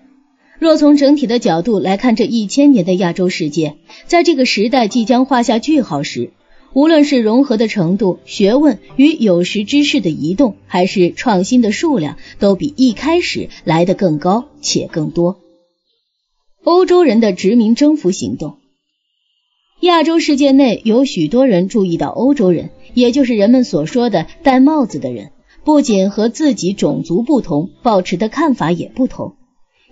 若从整体的角度来看，这一千年的亚洲世界，在这个时代即将画下句号时。无论是融合的程度、学问与有识之士的移动，还是创新的数量，都比一开始来得更高且更多。欧洲人的殖民征服行动，亚洲世界内有许多人注意到欧洲人，也就是人们所说的戴帽子的人，不仅和自己种族不同，保持的看法也不同。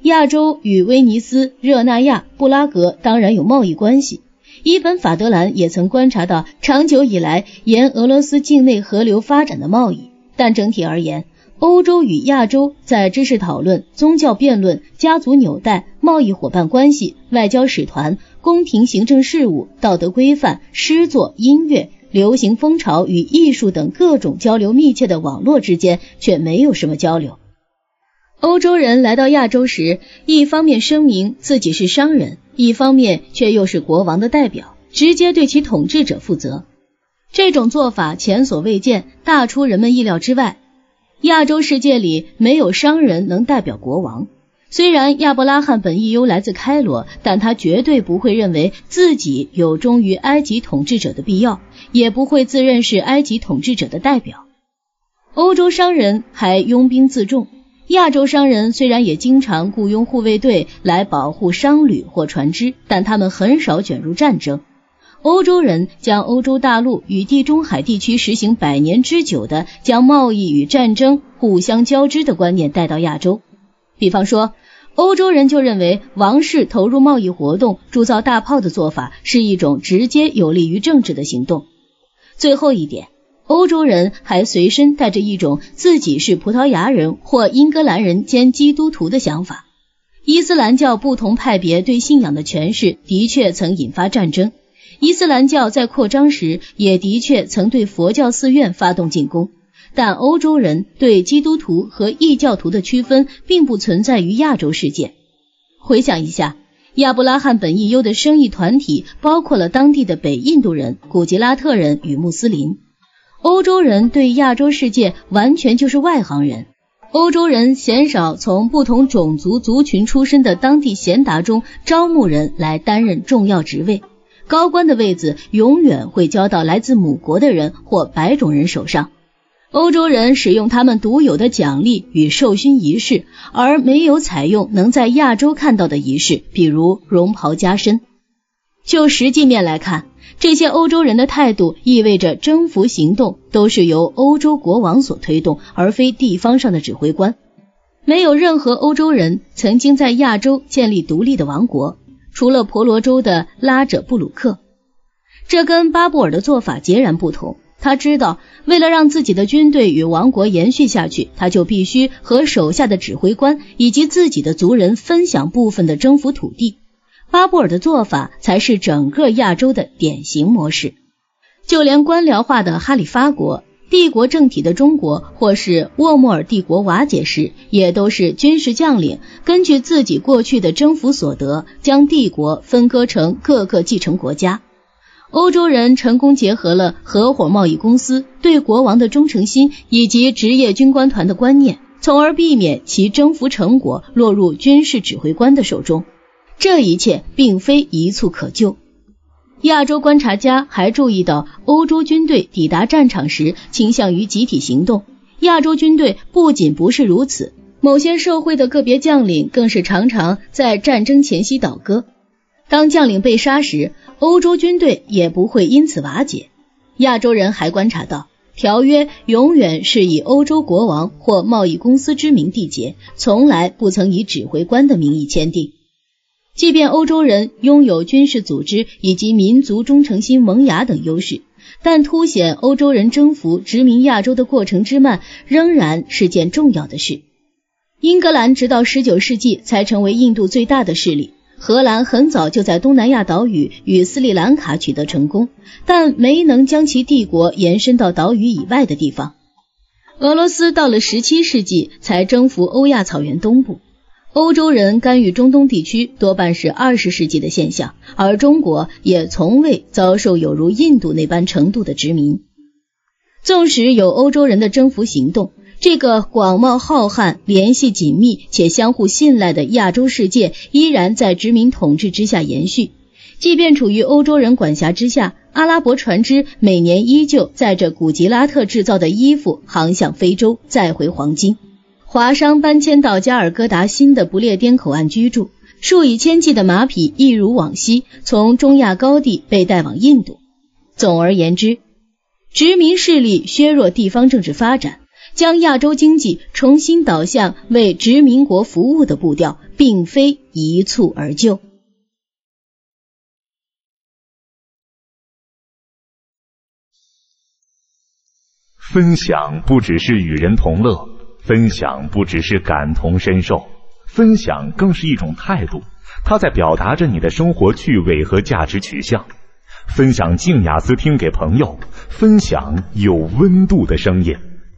亚洲与威尼斯、热那亚、布拉格当然有贸易关系。伊本·法德兰也曾观察到长久以来沿俄罗斯境内河流发展的贸易，但整体而言，欧洲与亚洲在知识讨论、宗教辩论、家族纽带、贸易伙伴关系、外交使团、宫廷行政事务、道德规范、诗作、音乐、流行风潮与艺术等各种交流密切的网络之间却没有什么交流。欧洲人来到亚洲时，一方面声明自己是商人。一方面却又是国王的代表，直接对其统治者负责。这种做法前所未见，大出人们意料之外。亚洲世界里没有商人能代表国王。虽然亚伯拉罕本意优来自开罗，但他绝对不会认为自己有忠于埃及统治者的必要，也不会自认是埃及统治者的代表。欧洲商人还拥兵自重。亚洲商人虽然也经常雇佣护卫队来保护商旅或船只，但他们很少卷入战争。欧洲人将欧洲大陆与地中海地区实行百年之久的将贸易与战争互相交织的观念带到亚洲。比方说，欧洲人就认为王室投入贸易活动、铸造大炮的做法是一种直接有利于政治的行动。最后一点。欧洲人还随身带着一种自己是葡萄牙人或英格兰人兼基督徒的想法。伊斯兰教不同派别对信仰的诠释的确曾引发战争。伊斯兰教在扩张时也的确曾对佛教寺院发动进攻。但欧洲人对基督徒和异教徒的区分并不存在于亚洲世界。回想一下，亚伯拉罕本意优的生意团体包括了当地的北印度人、古吉拉特人与穆斯林。欧洲人对亚洲世界完全就是外行人。欧洲人鲜少从不同种族族群出身的当地贤达中招募人来担任重要职位，高官的位子永远会交到来自母国的人或白种人手上。欧洲人使用他们独有的奖励与授勋仪式，而没有采用能在亚洲看到的仪式，比如绒袍加身。就实际面来看。这些欧洲人的态度意味着征服行动都是由欧洲国王所推动，而非地方上的指挥官。没有任何欧洲人曾经在亚洲建立独立的王国，除了婆罗洲的拉者布鲁克。这跟巴布尔的做法截然不同。他知道，为了让自己的军队与王国延续下去，他就必须和手下的指挥官以及自己的族人分享部分的征服土地。巴布尔的做法才是整个亚洲的典型模式。就连官僚化的哈里发国、帝国政体的中国，或是沃莫尔帝国瓦解时，也都是军事将领根据自己过去的征服所得，将帝国分割成各个继承国家。欧洲人成功结合了合伙贸易公司、对国王的忠诚心以及职业军官团的观念，从而避免其征服成果落入军事指挥官的手中。这一切并非一蹴可就。亚洲观察家还注意到，欧洲军队抵达战场时倾向于集体行动。亚洲军队不仅不是如此，某些社会的个别将领更是常常在战争前夕倒戈。当将领被杀时，欧洲军队也不会因此瓦解。亚洲人还观察到，条约永远是以欧洲国王或贸易公司之名缔结，从来不曾以指挥官的名义签订。即便欧洲人拥有军事组织以及民族忠诚心萌芽等优势，但凸显欧洲人征服殖民亚洲的过程之慢，仍然是件重要的事。英格兰直到十九世纪才成为印度最大的势力，荷兰很早就在东南亚岛屿与斯里兰卡取得成功，但没能将其帝国延伸到岛屿以外的地方。俄罗斯到了十七世纪才征服欧亚草原东部。欧洲人干预中东地区多半是二十世纪的现象，而中国也从未遭受有如印度那般程度的殖民。纵使有欧洲人的征服行动，这个广袤浩瀚、联系紧密且相互信赖的亚洲世界依然在殖民统治之下延续。即便处于欧洲人管辖之下，阿拉伯船只每年依旧载着古吉拉特制造的衣服航向非洲，再回黄金。华商搬迁到加尔各答新的不列颠口岸居住，数以千计的马匹一如往昔从中亚高地被带往印度。总而言之，殖民势力削弱地方政治发展，将亚洲经济重新导向为殖民国服务的步调，并非一蹴而就。分享不只是与人同乐，分享不只是感同身受，分享更是一种态度。它在表达着你的生活趣味和价值取向。分享静雅思听给朋友，分享有温度的声音，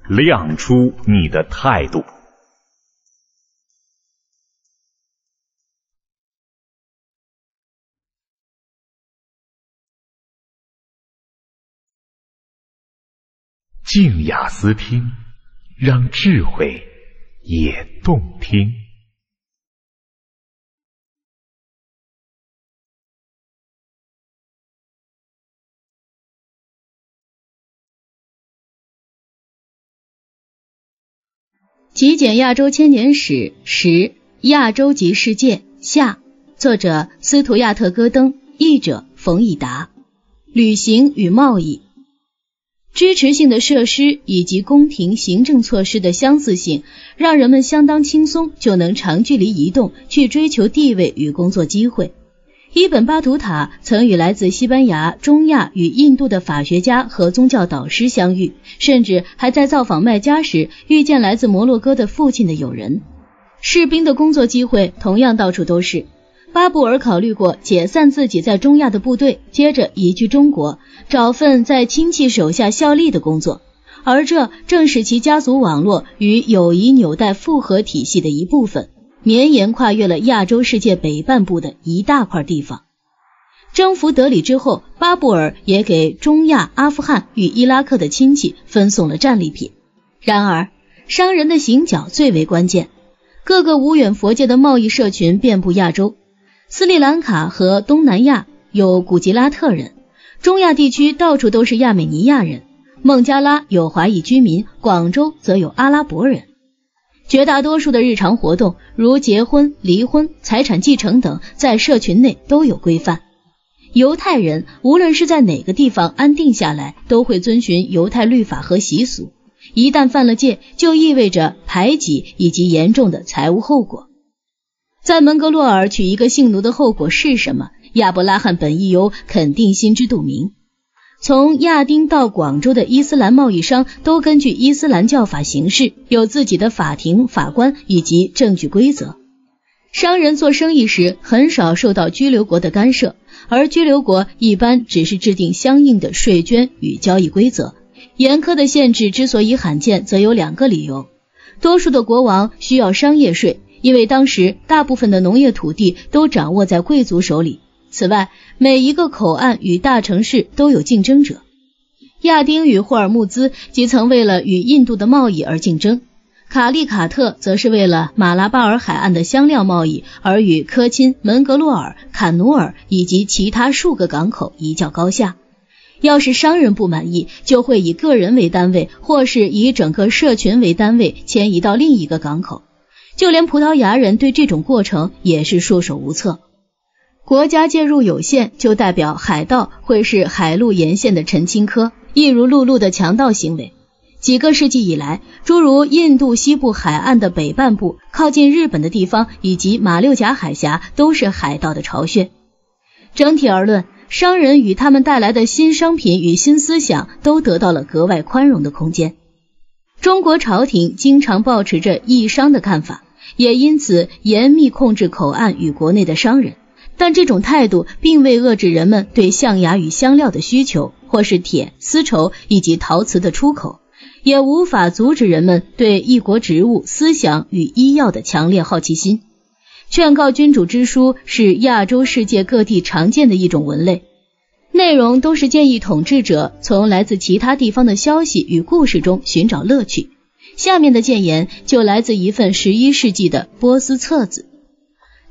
亮出你的态度。静雅思听，让智慧也动听。极简亚洲千年史十亚洲及世界下，作者斯图亚特·戈登，译者冯以达。旅行与贸易，支持性的设施以及宫廷行政措施的相似性，让人们相当轻松就能长距离移动去追求地位与工作机会。伊本·巴图塔曾与来自西班牙、中亚与印度的法学家和宗教导师相遇，甚至还在造访麦加时遇见来自摩洛哥的父亲的友人。士兵的工作机会同样到处都是。巴布尔考虑过解散自己在中亚的部队，接着移居中国，找份在亲戚手下效力的工作，而这正是其家族网络与友谊纽带复合体系的一部分。绵延跨越了亚洲世界北半部的一大块地方。征服德里之后，巴布尔也给中亚、阿富汗与伊拉克的亲戚分送了战利品。然而，商人的行脚最为关键。各个无远佛界的贸易社群遍布亚洲，斯里兰卡和东南亚有古吉拉特人，中亚地区到处都是亚美尼亚人，孟加拉有华裔居民，广州则有阿拉伯人。绝大多数的日常活动，如结婚、离婚、财产继承等，在社群内都有规范。犹太人无论是在哪个地方安定下来，都会遵循犹太律法和习俗。一旦犯了戒，就意味着排挤以及严重的财务后果。在门格洛尔娶一个性奴的后果是什么？亚伯拉罕本意尤肯定心知肚明。从亚丁到广州的伊斯兰贸易商都根据伊斯兰教法行事，有自己的法庭、法官以及证据规则。商人做生意时很少受到居留国的干涉，而居留国一般只是制定相应的税捐与交易规则。严苛的限制之所以罕见，则有两个理由：多数的国王需要商业税，因为当时大部分的农业土地都掌握在贵族手里。此外，每一个口岸与大城市都有竞争者。亚丁与霍尔木兹即曾为了与印度的贸易而竞争，卡利卡特则是为了马拉巴尔海岸的香料贸易而与科钦、门格洛尔、坎努尔以及其他数个港口一较高下。要是商人不满意，就会以个人为单位，或是以整个社群为单位迁移到另一个港口。就连葡萄牙人对这种过程也是束手无策。国家介入有限，就代表海盗会是海陆沿线的陈钦科，一如陆路的强盗行为。几个世纪以来，诸如印度西部海岸的北半部、靠近日本的地方以及马六甲海峡，都是海盗的巢穴。整体而论，商人与他们带来的新商品与新思想都得到了格外宽容的空间。中国朝廷经常保持着抑商的看法，也因此严密控制口岸与国内的商人。但这种态度并未遏制人们对象牙与香料的需求，或是铁、丝绸以及陶瓷的出口，也无法阻止人们对异国植物、思想与医药的强烈好奇心。劝告君主之书是亚洲世界各地常见的一种文类，内容都是建议统治者从来自其他地方的消息与故事中寻找乐趣。下面的谏言就来自一份十一世纪的波斯册子。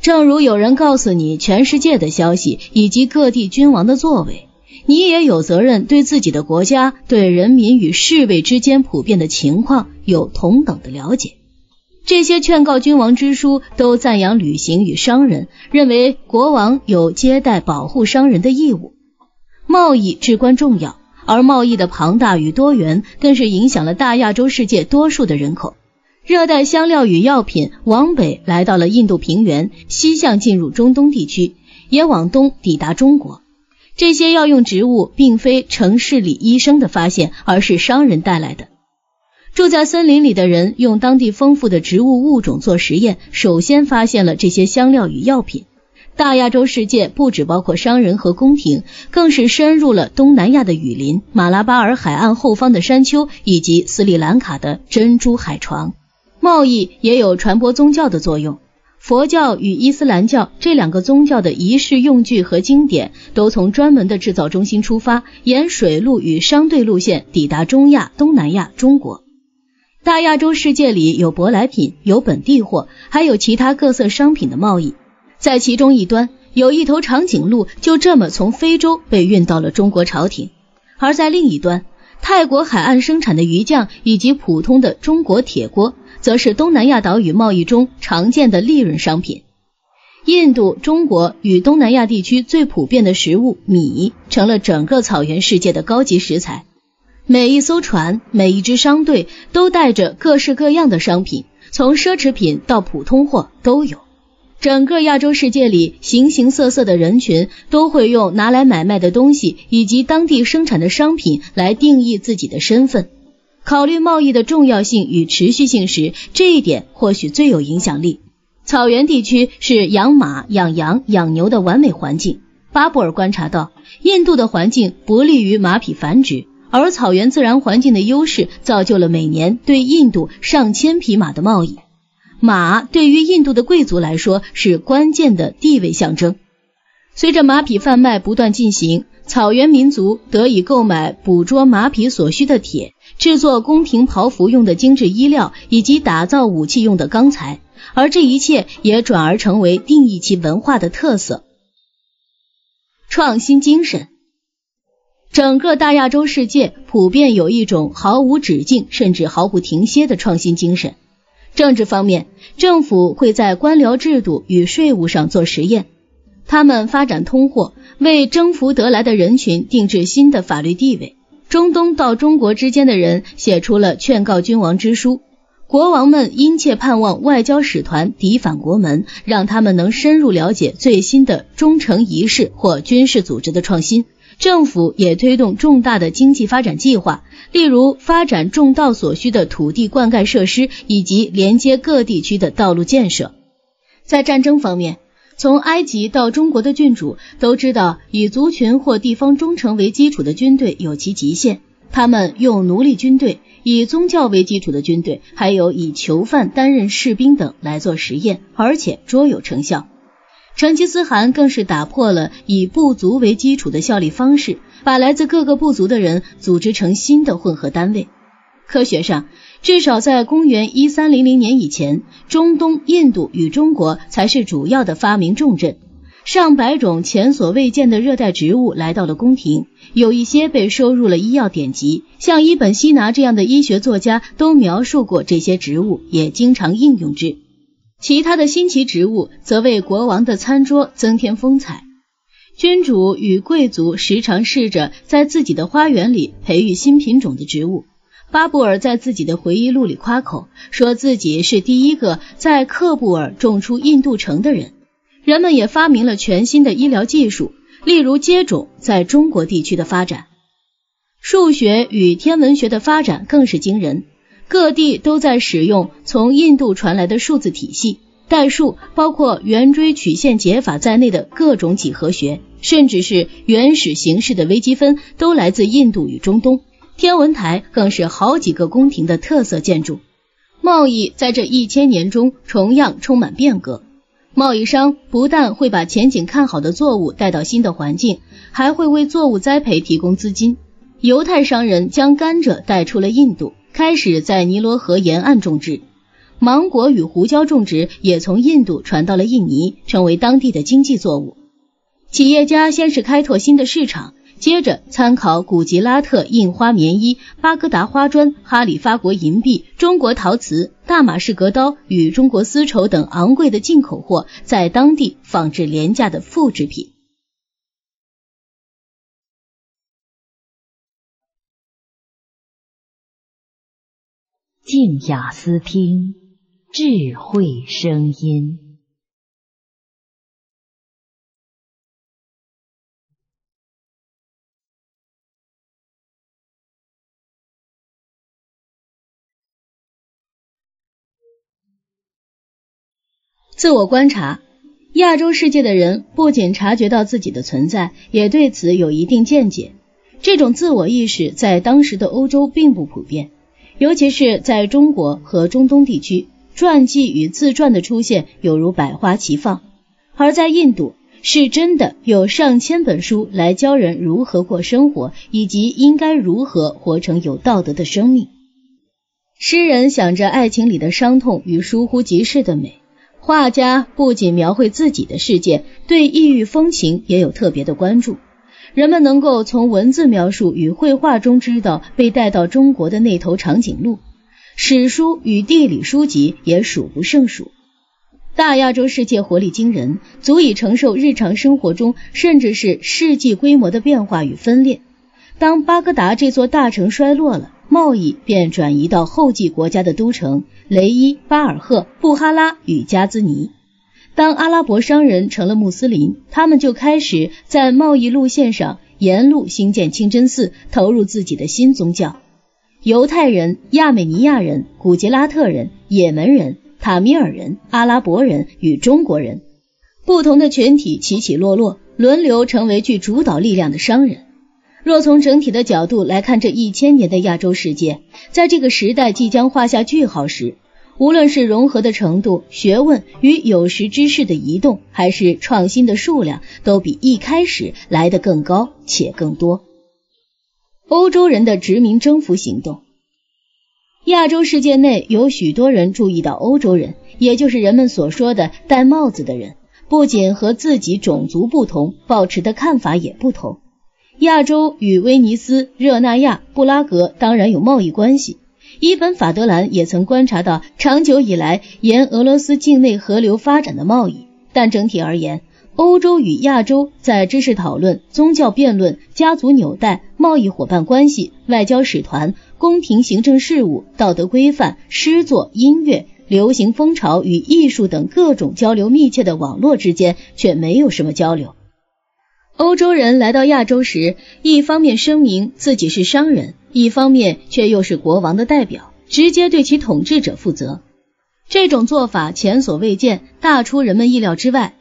正如有人告诉你全世界的消息以及各地君王的作为，你也有责任对自己的国家、对人民与侍卫之间普遍的情况有同等的了解。这些劝告君王之书都赞扬旅行与商人，认为国王有接待、保护商人的义务。贸易至关重要，而贸易的庞大与多元，更是影响了大亚洲世界多数的人口。热带香料与药品往北来到了印度平原，西向进入中东地区，也往东抵达中国。这些药用植物并非城市里医生的发现，而是商人带来的。住在森林里的人用当地丰富的植物物种做实验，首先发现了这些香料与药品。大亚洲世界不只包括商人和宫廷，更是深入了东南亚的雨林、马拉巴尔海岸后方的山丘以及斯里兰卡的珍珠海床。贸易也有传播宗教的作用，佛教与伊斯兰教这两个宗教的仪式用具和经典，都从专门的制造中心出发，沿水路与商队路线抵达中亚、东南亚、中国。大亚洲世界里有舶来品，有本地货，还有其他各色商品的贸易。在其中一端，有一头长颈鹿，就这么从非洲被运到了中国朝廷；而在另一端，泰国海岸生产的鱼酱以及普通的中国铁锅，则是东南亚岛屿贸易中常见的利润商品。印度、中国与东南亚地区最普遍的食物米，成了整个草原世界的高级食材。每一艘船，每一支商队，都带着各式各样的商品，从奢侈品到普通货都有。整个亚洲世界里，形形色色的人群都会用拿来买卖的东西以及当地生产的商品来定义自己的身份。考虑贸易的重要性与持续性时，这一点或许最有影响力。草原地区是养马、养羊、养牛的完美环境。巴布尔观察到，印度的环境不利于马匹繁殖，而草原自然环境的优势造就了每年对印度上千匹马的贸易。马对于印度的贵族来说是关键的地位象征。随着马匹贩卖不断进行，草原民族得以购买捕捉马匹所需的铁，制作宫廷袍服用的精致衣料，以及打造武器用的钢材，而这一切也转而成为定义其文化的特色。创新精神，整个大亚洲世界普遍有一种毫无止境甚至毫不停歇的创新精神。政治方面，政府会在官僚制度与税务上做实验。他们发展通货，为征服得来的人群定制新的法律地位。中东到中国之间的人写出了劝告君王之书，国王们殷切盼望外交使团抵返国门，让他们能深入了解最新的忠诚仪式或军事组织的创新。政府也推动重大的经济发展计划。例如，发展种稻所需的土地灌溉设施，以及连接各地区的道路建设。在战争方面，从埃及到中国的郡主都知道，以族群或地方忠诚为基础的军队有其极限。他们用奴隶军队、以宗教为基础的军队，还有以囚犯担任士兵等来做实验，而且卓有成效。成吉思汗更是打破了以部族为基础的效力方式。把来自各个部族的人组织成新的混合单位。科学上，至少在公元一三零零年以前，中东、印度与中国才是主要的发明重镇。上百种前所未见的热带植物来到了宫廷，有一些被收入了医药典籍，像伊本·西拿这样的医学作家都描述过这些植物，也经常应用之。其他的新奇植物则为国王的餐桌增添风采。君主与贵族时常试着在自己的花园里培育新品种的植物。巴布尔在自己的回忆录里夸口，说自己是第一个在克布尔种出印度橙的人。人们也发明了全新的医疗技术，例如接种在中国地区的发展。数学与天文学的发展更是惊人，各地都在使用从印度传来的数字体系。代数包括圆锥曲线解法在内的各种几何学，甚至是原始形式的微积分，都来自印度与中东。天文台更是好几个宫廷的特色建筑。贸易在这一千年中同样充满变革。贸易商不但会把前景看好的作物带到新的环境，还会为作物栽培提供资金。犹太商人将甘蔗带出了印度，开始在尼罗河沿岸种植。芒果与胡椒种植也从印度传到了印尼，成为当地的经济作物。企业家先是开拓新的市场，接着参考古吉拉特印花棉衣、巴格达花砖、哈里发国银币、中国陶瓷、大马士革刀与中国丝绸等昂贵的进口货，在当地仿制廉价的复制品。静雅思听，智慧声音。自我观察，亚洲世界的人不仅察觉到自己的存在，也对此有一定见解。这种自我意识在当时的欧洲并不普遍，尤其是在中国和中东地区，传记与自传的出现犹如百花齐放；而在印度，是真的有上千本书来教人如何过生活，以及应该如何活成有道德的生命。诗人想着爱情里的伤痛与疏忽即逝的美。画家不仅描绘自己的世界，对异域风情也有特别的关注。人们能够从文字描述与绘画中知道被带到中国的那头长颈鹿。史书与地理书籍也数不胜数。大亚洲世界活力惊人，足以承受日常生活中甚至是世纪规模的变化与分裂。当巴格达这座大城衰落了。贸易便转移到后继国家的都城雷伊、巴尔赫、布哈拉与加兹尼。当阿拉伯商人成了穆斯林，他们就开始在贸易路线上沿路兴建清真寺，投入自己的新宗教。犹太人、亚美尼亚人、古吉拉特人、也门人、塔米尔人、阿拉伯人与中国人，不同的群体起起落落，轮流成为具主导力量的商人。若从整体的角度来看，这一千年的亚洲世界，在这个时代即将画下句号时，无论是融合的程度、学问与有识之士的移动，还是创新的数量，都比一开始来得更高且更多。欧洲人的殖民征服行动，亚洲世界内有许多人注意到，欧洲人，也就是人们所说的戴帽子的人，不仅和自己种族不同，抱持的看法也不同。亚洲与威尼斯、热那亚、布拉格当然有贸易关系。伊本·法德兰也曾观察到长久以来沿俄罗斯境内河流发展的贸易。但整体而言，欧洲与亚洲在知识讨论、宗教辩论、家族纽带、贸易伙伴关系、外交使团、宫廷行政事务、道德规范、诗作、音乐、流行风潮与艺术等各种交流密切的网络之间，却没有什么交流。欧洲人来到亚洲时，一方面声明自己是商人，一方面却又是国王的代表，直接对其统治者负责。这种做法前所未见，大出人们意料之外。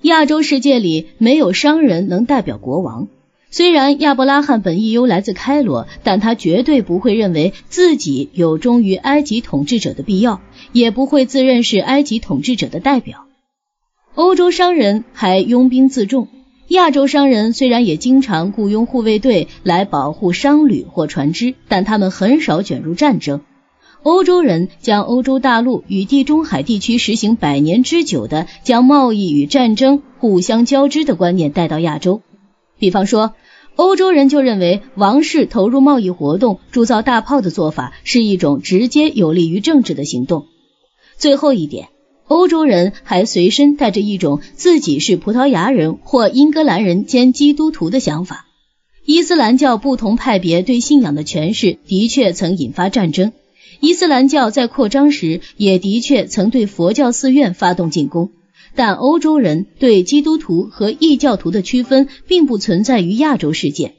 亚洲世界里没有商人能代表国王。虽然亚伯拉罕本意优来自开罗，但他绝对不会认为自己有忠于埃及统治者的必要，也不会自认是埃及统治者的代表。欧洲商人还拥兵自重。亚洲商人虽然也经常雇佣护卫队来保护商旅或船只，但他们很少卷入战争。欧洲人将欧洲大陆与地中海地区实行百年之久的将贸易与战争互相交织的观念带到亚洲。比方说，欧洲人就认为王室投入贸易活动、铸造大炮的做法是一种直接有利于政治的行动。最后一点。欧洲人还随身带着一种自己是葡萄牙人或英格兰人兼基督徒的想法。伊斯兰教不同派别对信仰的诠释的确曾引发战争。伊斯兰教在扩张时也的确曾对佛教寺院发动进攻。但欧洲人对基督徒和异教徒的区分并不存在于亚洲世界。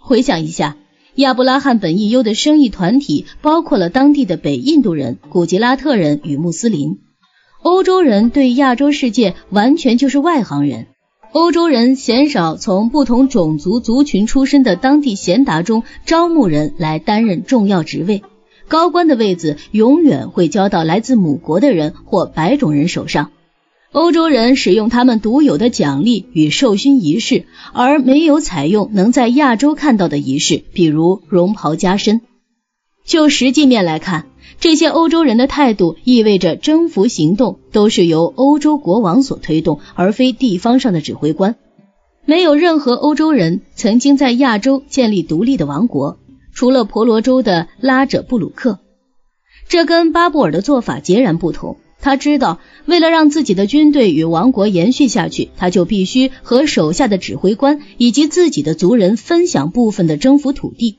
回想一下，亚伯拉罕本意优的生意团体包括了当地的北印度人、古吉拉特人与穆斯林。欧洲人对亚洲世界完全就是外行人。欧洲人鲜少从不同种族族群出身的当地贤达中招募人来担任重要职位，高官的位子永远会交到来自母国的人或白种人手上。欧洲人使用他们独有的奖励与授勋仪式，而没有采用能在亚洲看到的仪式，比如绒袍加身。就实际面来看。这些欧洲人的态度意味着征服行动都是由欧洲国王所推动，而非地方上的指挥官。没有任何欧洲人曾经在亚洲建立独立的王国，除了婆罗洲的拉者布鲁克。这跟巴布尔的做法截然不同。他知道，为了让自己的军队与王国延续下去，他就必须和手下的指挥官以及自己的族人分享部分的征服土地。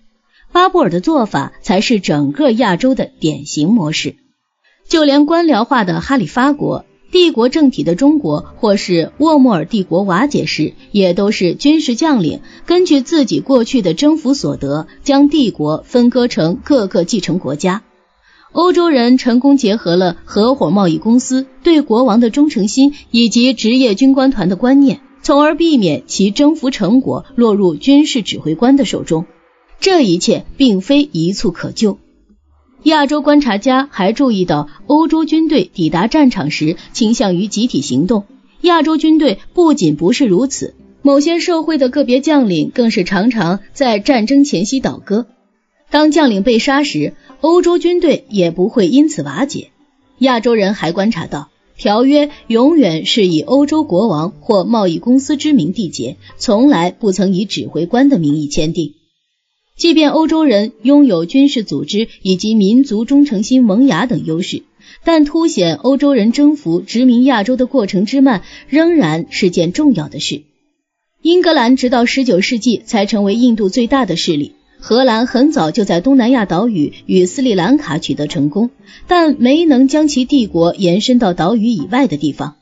巴布尔的做法才是整个亚洲的典型模式。就连官僚化的哈里发国、帝国政体的中国，或是沃莫尔帝国瓦解时，也都是军事将领根据自己过去的征服所得，将帝国分割成各个继承国家。欧洲人成功结合了合伙贸易公司、对国王的忠诚心以及职业军官团的观念，从而避免其征服成果落入军事指挥官的手中。这一切并非一蹴可就。亚洲观察家还注意到，欧洲军队抵达战场时倾向于集体行动。亚洲军队不仅不是如此，某些社会的个别将领更是常常在战争前夕倒戈。当将领被杀时，欧洲军队也不会因此瓦解。亚洲人还观察到，条约永远是以欧洲国王或贸易公司之名缔结，从来不曾以指挥官的名义签订。即便欧洲人拥有军事组织以及民族忠诚心萌芽等优势，但凸显欧洲人征服殖民亚洲的过程之慢，仍然是件重要的事。英格兰直到十九世纪才成为印度最大的势力。荷兰很早就在东南亚岛屿与斯里兰卡取得成功，但没能将其帝国延伸到岛屿以外的地方。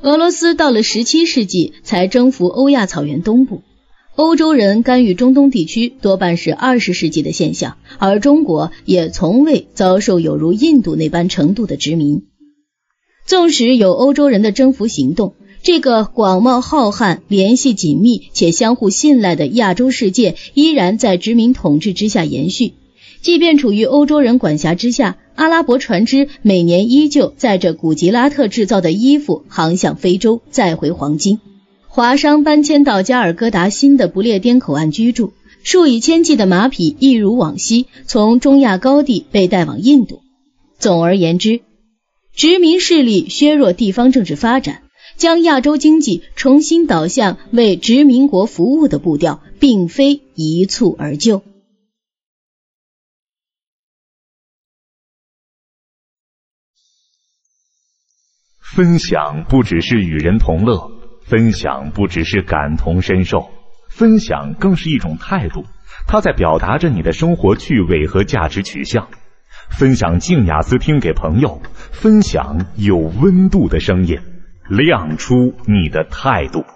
俄罗斯到了十七世纪才征服欧亚草原东部。欧洲人干预中东地区多半是二十世纪的现象，而中国也从未遭受有如印度那般程度的殖民。纵使有欧洲人的征服行动。这个广袤浩瀚、联系紧密且相互信赖的亚洲世界，依然在殖民统治之下延续。即便处于欧洲人管辖之下，阿拉伯船只每年依旧载着古吉拉特制造的衣服航向非洲，再回黄金。华商搬迁到加尔各答新的不列颠口岸居住，数以千计的马匹一如往昔从中亚高地被带往印度。总而言之，殖民势力削弱地方政治发展。将亚洲经济重新导向为殖民国服务的步调，并非一蹴而就。分享不只是与人同乐，分享不只是感同身受，分享更是一种态度。它在表达着你的生活趣味和价值取向。分享静雅思听给朋友，分享有温度的声音。亮出你的态度。